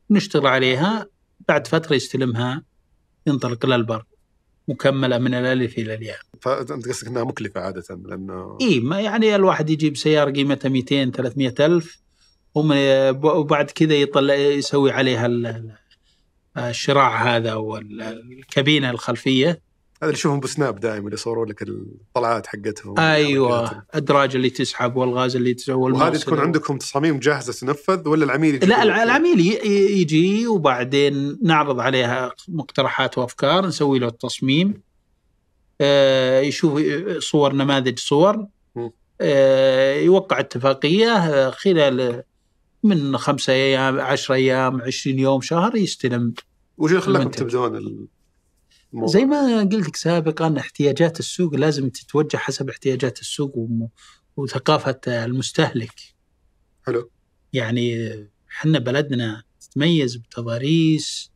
نشتغل عليها. بعد فترة يستلمها ينطلق للبر مكملة من الألف إلى الياء. فأنت قصدك إنها مكلفة عادة لأنه إيه ما يعني الواحد يجيب سيارة قيمتها 200 300 ألف. ومن وبعد كذا يطلع يسوي عليها ال- ال- الشراع هذا والكابينة الخلفية. هذا اللي نشوفهم بسناب دائما اللي يصورون لك الطلعات حقتهم أيوه الادراج اللي تسحب والغاز اللي تسحب وهذه. تكون عندكم تصاميم جاهزة تنفذ ولا العميل يجي لا العميل يجي وبعدين نعرض عليها مقترحات وأفكار نسوي له التصميم. آه، يشوف صور نماذج صور. آه، يوقع اتفاقية خلال من خمسة أيام عشر أيام عشرين يوم شهر يستلم وش اللي خلاكم. تبدون ال- الموضوع. زي ما قلت لك سابقا احتياجات السوق لازم تتوجه حسب احتياجات السوق وم- وثقافة المستهلك حلو يعني إحنا بلدنا تتميز بتضاريس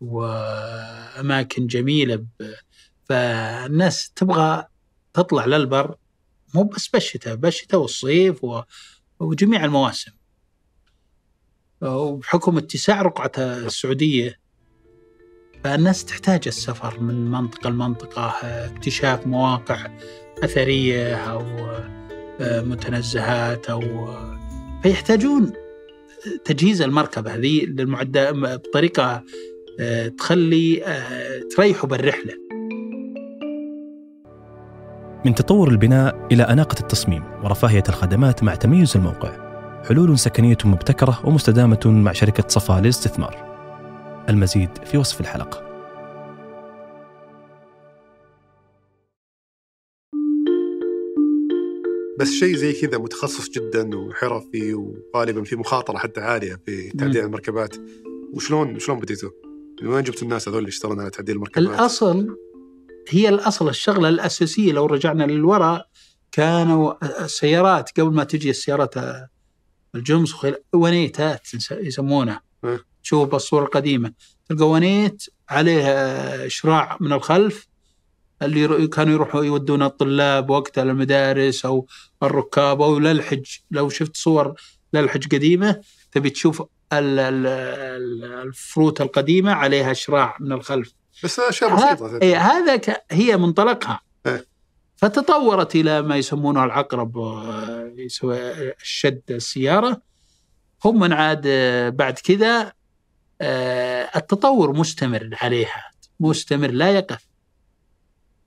وأماكن جميلة ب... فالناس تبغى تطلع للبر مو بس بالشتاء بالشتاء والصيف و... وجميع المواسم وبحكم اتساع رقعة السعودية فالناس تحتاج السفر من منطقة لمنطقة اكتشاف مواقع أثرية أو آه، متنزهات أو فيحتاجون تجهيز المركبة هذه للمعدة بطريقة آه، تخلي آه، تريحوا بالرحلة. من تطور البناء إلى أناقة التصميم ورفاهية الخدمات مع تميز الموقع. حلول سكنية مبتكرة ومستدامة مع شركة صفا للاستثمار المزيد في وصف الحلقة بس شيء زي كذا متخصص جدا وحرفي وغالبا في مخاطرة حتى عالية في تعديل المركبات وشلون شلون بديتوا؟ من وين جبتوا الناس هذول اللي يشتغلون على تعديل المركبات؟ الأصل هي الأصل الشغلة الأساسية لو رجعنا للوراء كانوا السيارات قبل ما تجي السيارات الجمس وخيل- ونيتات يس- يسمونها إيه. تشوف بالصورة القديمة. تلقى ونيت عليه إشراع من الخلف اللي كانوا يروحوا يودون الطلاب وقتها للمدارس أو الركاب أو للحج. لو شفت صور للحج قديمة تبي تشوف ال- ال- ال- الفروت القديمة عليها إشراع من الخلف. بس أشياء بسيطة. إيه هذا هي منطلقها. إيه. فتطورت إلى ما يسمونه العقرب آه، الشد السيارة. هم من عاد آه، بعد كذا آه، التطور مستمر عليها مستمر لا يقف.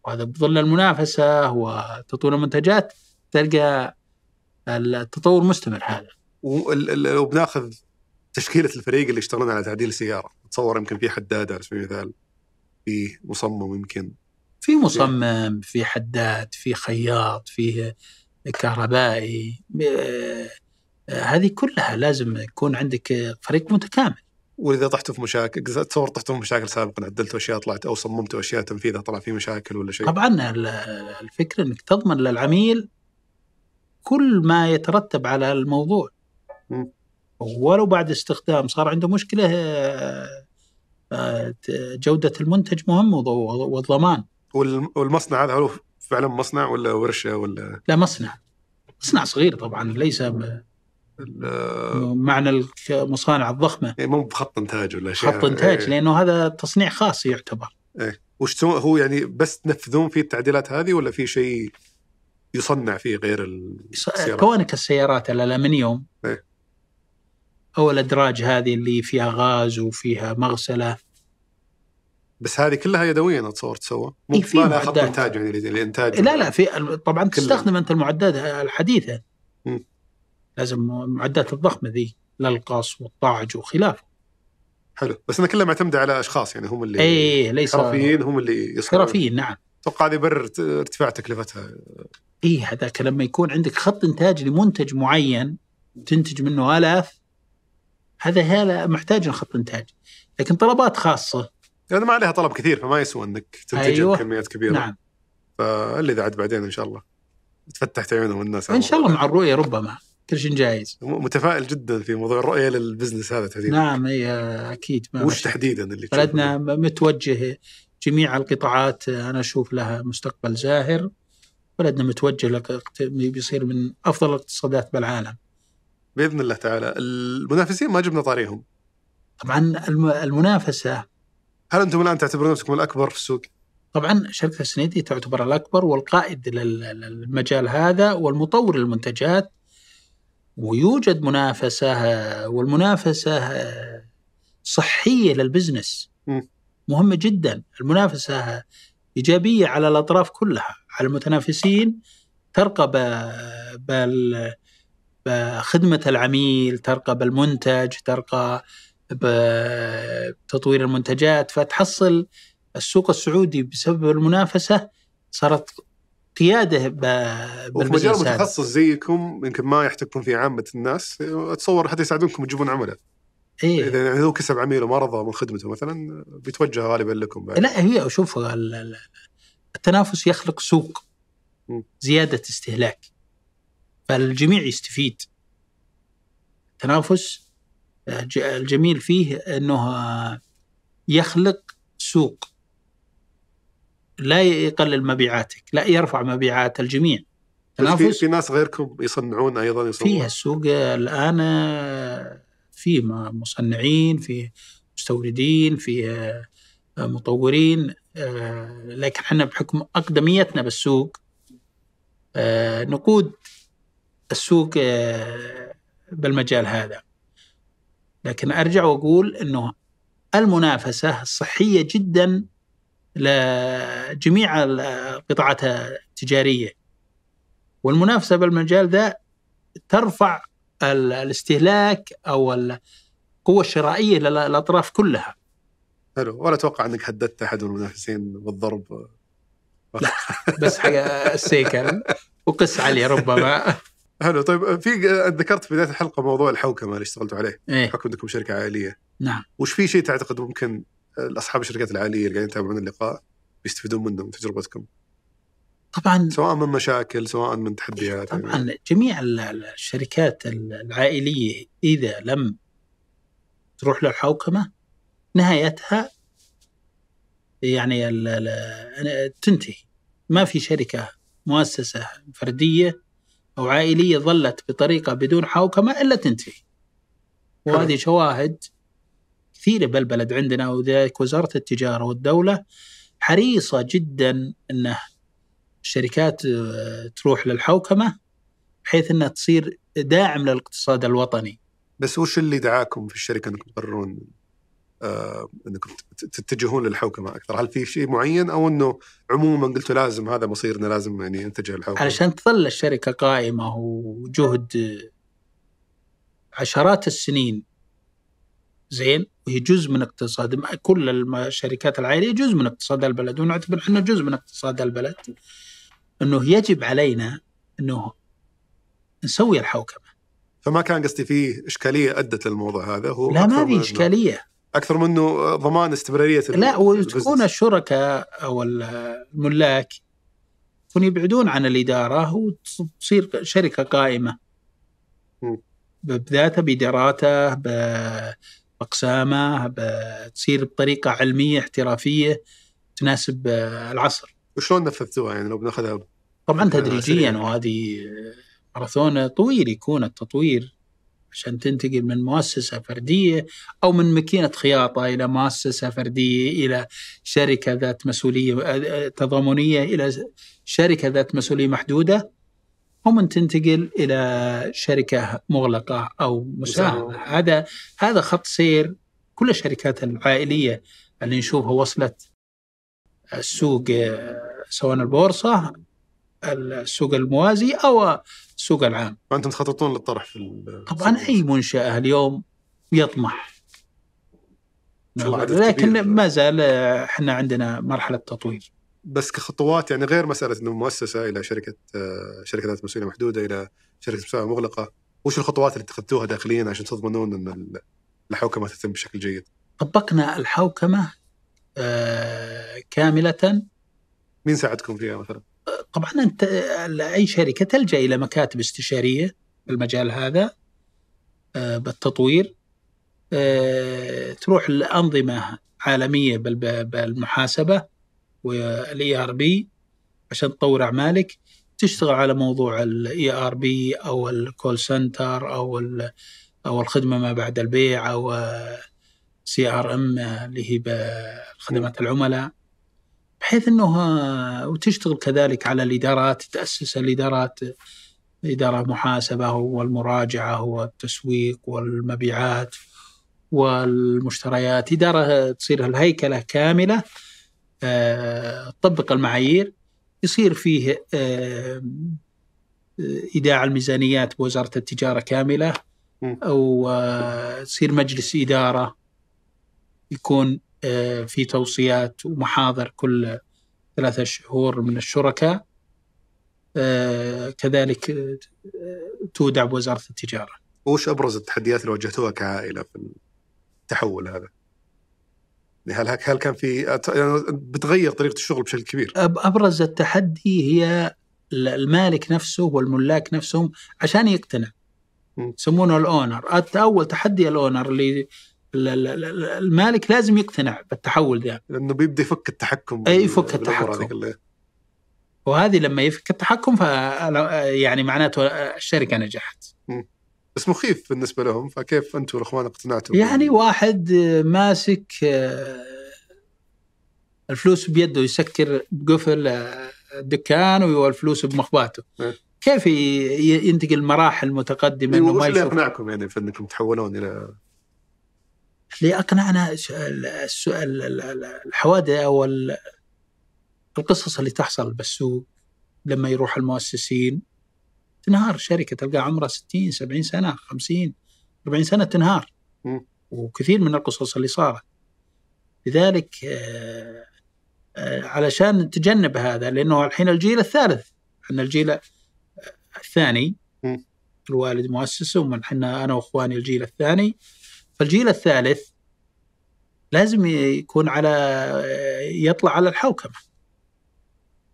وهذا بظل المنافسة وتطوير المنتجات تلقى التطور مستمر هذا. لو بناخذ تشكيلة الفريق اللي يشتغلون على تعديل سياره تصور يمكن في حداد على سبيل المثال في مصمم يمكن. في مصمم في حداد في خياط في كهربائي آه، هذه كلها لازم يكون عندك فريق متكامل. وإذا طحتوا في مشاكل تصور طحتوا في مشاكل سابقا عدلتوا أشياء طلعت أو صممتوا أشياء تنفيذها طلع في مشاكل ولا شيء. طبعا ال- الفكرة إنك تضمن للعميل كل ما يترتب على الموضوع. مم. ولو بعد استخدام صار عنده مشكلة آه، آه، جودة المنتج مهم والضمان. وال- والمصنع هذا هو فعلا مصنع ولا ورشة ولا؟ لا مصنع. مصنع صغير طبعا ليس ب- معنى المصانع الضخمة. يعني مو بخط إنتاج ولا شيء خط إنتاج إيه. لأنه هذا تصنيع خاص يعتبر. وش تسوون هو يعني بس تنفذون فيه التعديلات هذه ولا في شيء يصنع فيه غير السيارات؟ كوانك السيارات الالمنيوم إيه. أو الادراج هذه اللي فيها غاز وفيها مغسلة. بس هذه كلها يدويا اتصور تسوى. إيه، مو في ما لها خط. إنتاج يعني الإنتاج. لا لا في طبعا. تستخدم أنت المعدات الحديثة. مم. لازم المعدات الضخمة ذي للقص والطاعج وخلافه حلو. بس أنا كلها معتمدة على أشخاص يعني هم اللي اي ليس حرفيين هم اللي يصنعون حرفيين نعم. أتوقع هذا يبرر ارتفاع تكلفتها. اي هذاك لما يكون عندك خط إنتاج لمنتج معين تنتج منه آلاف هذا هذا محتاج خط إنتاج. لكن طلبات خاصة لأن ما عليها طلب كثير فما يسوى إنك تنتجها أيوة. بكميات كبيرة. نعم. فاللي عاد بعدين إن شاء الله. تفتحت عيونهم الناس إن شاء الله مع الرؤية ربما كل شيء جايز. متفائل جدا في موضوع الرؤية للبزنس هذا تحديدا. نعم إي أكيد. ما وش. تحديدا اللي؟ بلدنا متوجه جميع القطاعات أنا أشوف لها مستقبل زاهر. بلدنا متوجه لك بيصير من أفضل الاقتصادات بالعالم. بإذن الله تعالى. المنافسين ما جبنا طاريهم. طبعا الم- المنافسة هل أنتم الآن تعتبرون نفسكم الأكبر في السوق؟ طبعا شركة السنيدي تعتبر الأكبر والقائد لل- للمجال هذا والمطور للمنتجات ويوجد منافسة والمنافسة صحية للبزنس. مهمة جدا المنافسة إيجابية على الأطراف كلها على المتنافسين ترقى بخدمة العميل ترقى بالمنتج ترقى بتطوير المنتجات فتحصل السوق السعودي بسبب المنافسة صارت قيادة ب- وفي مجال بالبزنس هذا. متخصص زيكم يمكن ما يحتكون فيه عامة الناس. أتصور حتى يساعدونكم تجيبون عملاء إيه. إذا هو كسب عميل وما رضى من خدمته مثلا بيتوجه غالبا لكم بعد. لا هي شوف ال- ال- التنافس يخلق سوق مم. زيادة استهلاك فالجميع يستفيد. التنافس الجميل فيه أنه يخلق سوق. لا يقلل مبيعاتك لا يرفع مبيعات الجميع. في, تنافس؟ في ناس غيركم يصنعون أيضا يصنعون؟ فيها السوق الآن في مصنعين في مستوردين في مطورين لكن إحنا بحكم أقدميتنا بالسوق نقود السوق بالمجال هذا. لكن أرجع وأقول إنه المنافسة صحية جدا لجميع القطاعات التجارية. والمنافسة بالمجال ذا ترفع ال- الاستهلاك أو القوة الشرائية للأطراف كلها. حلو. ولا أتوقع إنك هددت أحد من المنافسين بالضرب بس حق السيكل. وقس عليه ربما. حلو. طيب في ذكرت في بداية الحلقة موضوع الحوكمة اللي اشتغلتوا عليه. إيه. بحكم إنكم شركة عائليه نعم. وش في شيء تعتقد ممكن أصحاب الشركات العائليه اللي قاعدين يتابعون اللقاء بيستفيدون منه من تجربتكم؟ طبعا سواء من مشاكل سواء من تحديات يعني. طبعا جميع ال- ال- الشركات العائلية إذا لم تروح للحوكمه نهايتها يعني تنتهي. ما في شركة مؤسسة فردية أو عائلية ظلت بطريقة بدون حوكمه إلا تنتهي. وهذه شواهد كثيرة بالبلد عندنا وذلك وزارة التجارة والدولة حريصة جدا انه الشركات آه، تروح للحوكمة بحيث إنها تصير داعم للاقتصاد الوطني. بس وش اللي دعاكم في الشركة إنكم تقررون إنكم تت- تتجهون للحوكمة أكثر؟ هل في شيء معين أو إنه عموما قلتوا لازم هذا مصيرنا لازم يعني نتجه للحوكمه؟ علشان تظل الشركة قائمة وجهد آه، عشرات السنين زين وهي جزء من اقتصاد كل الشركات العائلية جزء من اقتصاد البلد ونعتبر إحنا جزء من اقتصاد البلد إنه يجب علينا إنه نسوي الحوكمة فما كان قصدي فيه إشكالية أدت للموضوع هذا هو لا ما في إشكالية أكثر منه ضمان استمرارية لا وتكون. الشركاء أو الملاك يكون يبعدون عن الإدارة وتصير شركة قائمة م. بذاته بإداراته بأقسامه بتصير بطريقة علمية احترافية تناسب العصر وشلون نفذتوها يعني لو بناخذها طبعا آه، تدريجيا. وهذه ماراثون طويل يكون التطوير عشان تنتقل من مؤسسة فردية أو من ماكينة خياطة إلى مؤسسة فردية إلى شركة ذات مسؤولية آه، تضامنية إلى شركة ذات مسؤولية محدودة ومن تنتقل إلى شركة مغلقة أو مساهمة. هذا هذا خط سير كل الشركات العائلية اللي نشوفها وصلت السوق آه، سواء البورصة السوق الموازي أو السوق العام فانتم تخططون للطرح في طبعا أي منشأة اليوم يطمح. لكن ما زال إحنا عندنا مرحلة تطوير بس كخطوات يعني غير مسألة إنه مؤسسة إلى شركة شركة ذات مسؤولية محدودة إلى شركة مساهمه مغلقة وش الخطوات اللي اتخذتوها داخليا عشان تضمنون إن ال- الحوكمة تتم بشكل جيد؟ طبقنا الحوكمة آه، كاملة مين ساعدكم فيها مثلا؟ طبعا أنت أي شركة تلجأ إلى مكاتب استشارية في المجال هذا آه، بالتطوير آه، تروح لأنظمة عالمية بال- بالمحاسبة وال ERP عشان تطور أعمالك. تشتغل على موضوع ال ERP أو ال call center أو أو الخدمة ما بعد البيع أو CRM اللي هي خدمات العملاء. بحيث إنه آه، وتشتغل كذلك على الإدارات تأسس الإدارات إدارة محاسبة والمراجعة والتسويق والمبيعات والمشتريات إدارة تصير الهيكلة كاملة آه، تطبق المعايير يصير فيه آه، إيداع الميزانيات بوزارة التجارة كاملة. أو يصير مجلس إدارة يكون في توصيات ومحاضر كل ثلاثة شهور من الشركاء آه، كذلك آه، تودع بوزارة التجارة وش أبرز التحديات اللي واجهتوها كعائلة في ال- التحول هذا؟ هل هل كان في يعني بتغير طريقة الشغل بشكل كبير؟ أبرز التحدي هي ال- المالك نفسه والملاك نفسهم عشان يقتنع. يسمونه الأونر أول تحدي الأونر اللي ال- ال- ال- المالك لازم يقتنع بالتحول ذا لأنه بيبدأ يفك التحكم بال- يفك التحكم. وهذه لما يفك التحكم ف يعني معناته الشركة نجحت بس مخيف بالنسبة لهم فكيف أنتم الأخوان اقتنعتوا؟ يعني واحد ماسك آه، الفلوس بيده يسكر بقفل آه، الدكان والفلوس بمخباته إيه. كيف ينتقل مراحل متقدمه إنه وش ما يشوف أقنعكم يعني في إنكم تحولون إلى ال- الحوادث أو ال- القصص اللي تحصل بالسوق لما يروح المؤسسين. تنهار شركة تلقى عمرها 60 70 سنة 50 40 سنة تنهار. وكثير من القصص اللي صارت. لذلك آه، آه، علشان نتجنب هذا لأنه الحين الجيل الثالث. إحنا الجيل الثاني. الوالد مؤسس ومن إحنا أنا وإخواني الجيل الثاني. فالجيل الثالث لازم يكون على يطلع على الحوكمة.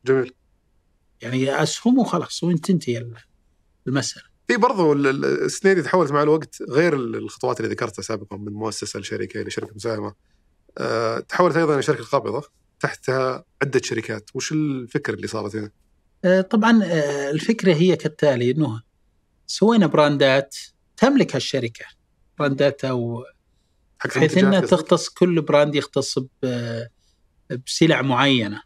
جميل. يعني اسهم وخلاص وين تنتهي المسألة. في برضو ال- ال- السنيدي تحولت مع الوقت غير ال- الخطوات اللي ذكرتها سابقا من مؤسسة لشركة لشركة مساهمة. أه تحولت أيضا إلى شركة قابضه تحتها عدة شركات. وش الفكر اللي صارت هنا؟ آه، طبعا آه، الفكرة هي كالتالي إنه سوينا براندات تملك الشركة براندات أو بحيث إنها؟ تختص كل brand يختص بسلع معينة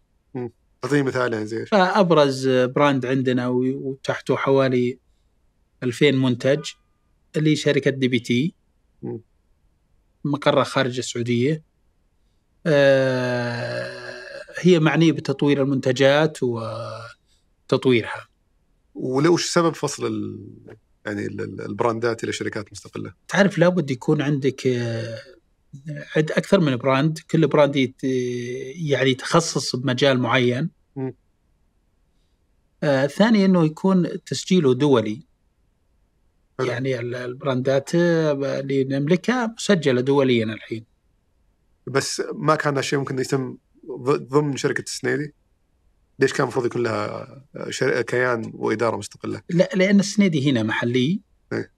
أعطيني مثال يعني زي؟ فأبرز brand عندنا وتحته حوالي 2000 منتج اللي شركة DBT. مقرها خارج السعودية آه، هي معنيه بتطوير المنتجات وتطويرها ولوش سبب فصل ال... يعني ال- ال- البراندات إلى شركات مستقلة؟ تعرف لابد يكون عندك آه، عد أكثر من brand كل brand يعني يتخصص بمجال معين. آه، ثاني إنه يكون تسجيله دولي حلو. يعني ال- البراندات آه، اللي نملكها مسجلة دوليا الحين بس ما كان هالشيء ممكن يتم ضمن شركة السنيدي؟ ليش كان المفروض يكون لها شر... كيان وإدارة مستقلة؟ لا لأن السنيدي هنا محلي إيه.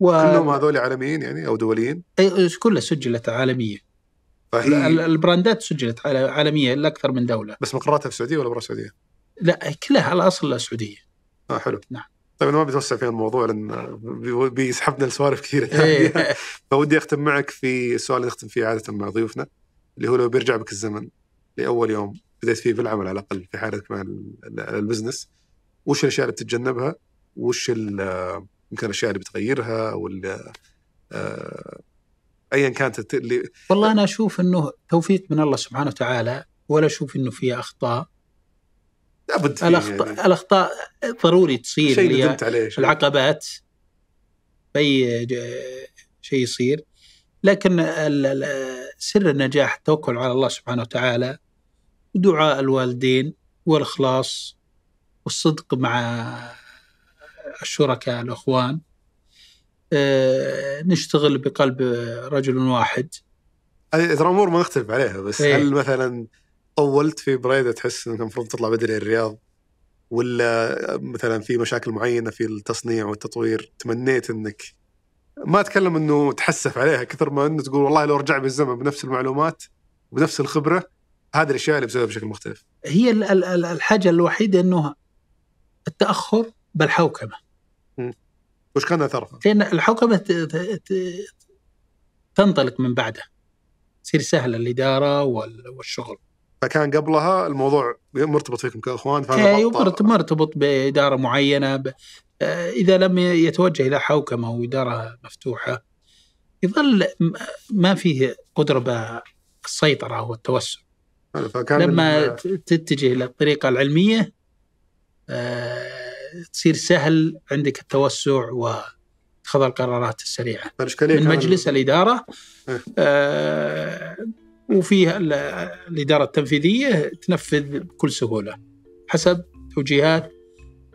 و كلهم هذول عالميين يعني أو دوليين إيه، كلها سجلت عالمية ال- فهي البراندات سجلت عال- عالمية لأكثر من دولة بس مقراتها في السعودية ولا برا السعودية؟ لا كلها على أصل السعودية آه حلو نعم. طيب أنا ما بتوسع في الموضوع لأن بي- بيسحبنا لسوالف كثيرة إيه. ثانية فبودي أختم معك في السؤال اللي نختم فيه عادة مع ضيوفنا اللي هو لو بيرجع بك الزمن لأول يوم بديت فيه بالعمل على الأقل في حالتك مع ال- ال- ال business. وش الأشياء اللي بتتجنبها؟ وش يمكن الأشياء اللي بتغيرها ولا آه، ايا كانت اللي والله أنا أشوف إنه توفيق من الله سبحانه وتعالى ولا أشوف إنه في أخطاء. لابد فيه الاخطاء يعني. الأخطاء ضروري تصير شيء ندمت عليه شيء. العقبات. اي ج- شيء يصير. لكن سر النجاح التوكل على الله سبحانه وتعالى ودعاء الوالدين والإخلاص والصدق مع الشركاء الإخوان. آه، نشتغل بقلب رجل واحد. ترى امور ما نختلف عليها بس إيه. هل مثلا طولت في بريده تحس إنك المفروض تطلع بدري الرياض؟ ولا مثلا في مشاكل معينة في التصنيع والتطوير تمنيت إنك ما أتكلم إنه تحسف عليها كثر ما إنه تقول والله لو رجع بالزمن بنفس المعلومات وبنفس الخبرة هذه الأشياء اللي بسويها بشكل مختلف. هي ال- ال- ال- الحاجة الوحيدة إنه التأخر بالحوكمة. وش كان أثرها؟ لأن الحوكمة تنطلق من بعده تصير سهله الإدارة وال- والشغل. فكان قبلها الموضوع مرتبط فيكم كإخوان فهذا مرت- مرتبط بإدارة معينة ب... آه، إذا لم يتوجه إلى حوكمة واداره مفتوحة يظل ما فيه قدرة بالسيطره والتوسع. فكان لما تتجه إلى الطريقة العلمية آه، تصير سهل عندك التوسع واتخاذ القرارات السريعة فالاشكاليه من مجلس الإدارة إيه. آه، وفيها ال- الإدارة التنفيذية تنفذ بكل سهولة حسب توجيهات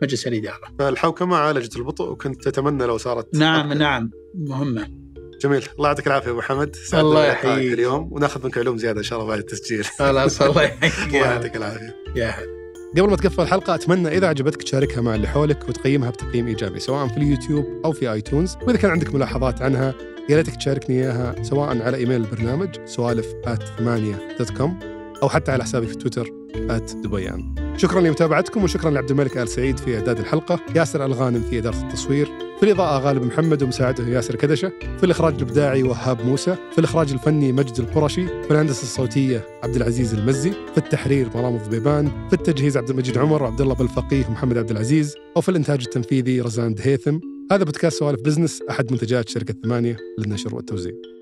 مجلس الإدارة. فالحوكمة عالجت البطء وكنت تتمنى لو صارت نعم أبطأ. نعم مهمة جميل. الله يعطيك العافية أبو حمد. الله يحييك. اليوم. وناخذ منك علوم زيادة إن شاء الله بعد التسجيل. خلاص الله يحييك. الله يعطيك العافية. يا قبل ما تقفل الحلقة أتمنى إذا عجبتك تشاركها مع اللي حولك وتقيمها بتقييم إيجابي سواء في اليوتيوب أو في iTunes. وإذا كان عندك ملاحظات عنها يا ريتك تشاركني إياها سواء على إيميل البرنامج سوالف com أو حتى على حسابي في تويتر دبيان. شكرا لمتابعتكم وشكرا لعبد الملك آل سعيد في إعداد الحلقة. ياسر الغانم في إدارة التصوير. في الإضاءة غالب محمد ومساعده ياسر كدشة في الإخراج الإبداعي وهاب موسى في الإخراج الفني مجد القرشي في الهندسة الصوتية عبد العزيز المزي في التحرير مرام الضبيبان في التجهيز عبد المجيد عمر وعبد الله بالفقيه ومحمد عبد العزيز وفي الإنتاج التنفيذي رزان دهيثم هذا بودكاست سوالف بزنس أحد منتجات شركة ثمانية للنشر والتوزيع.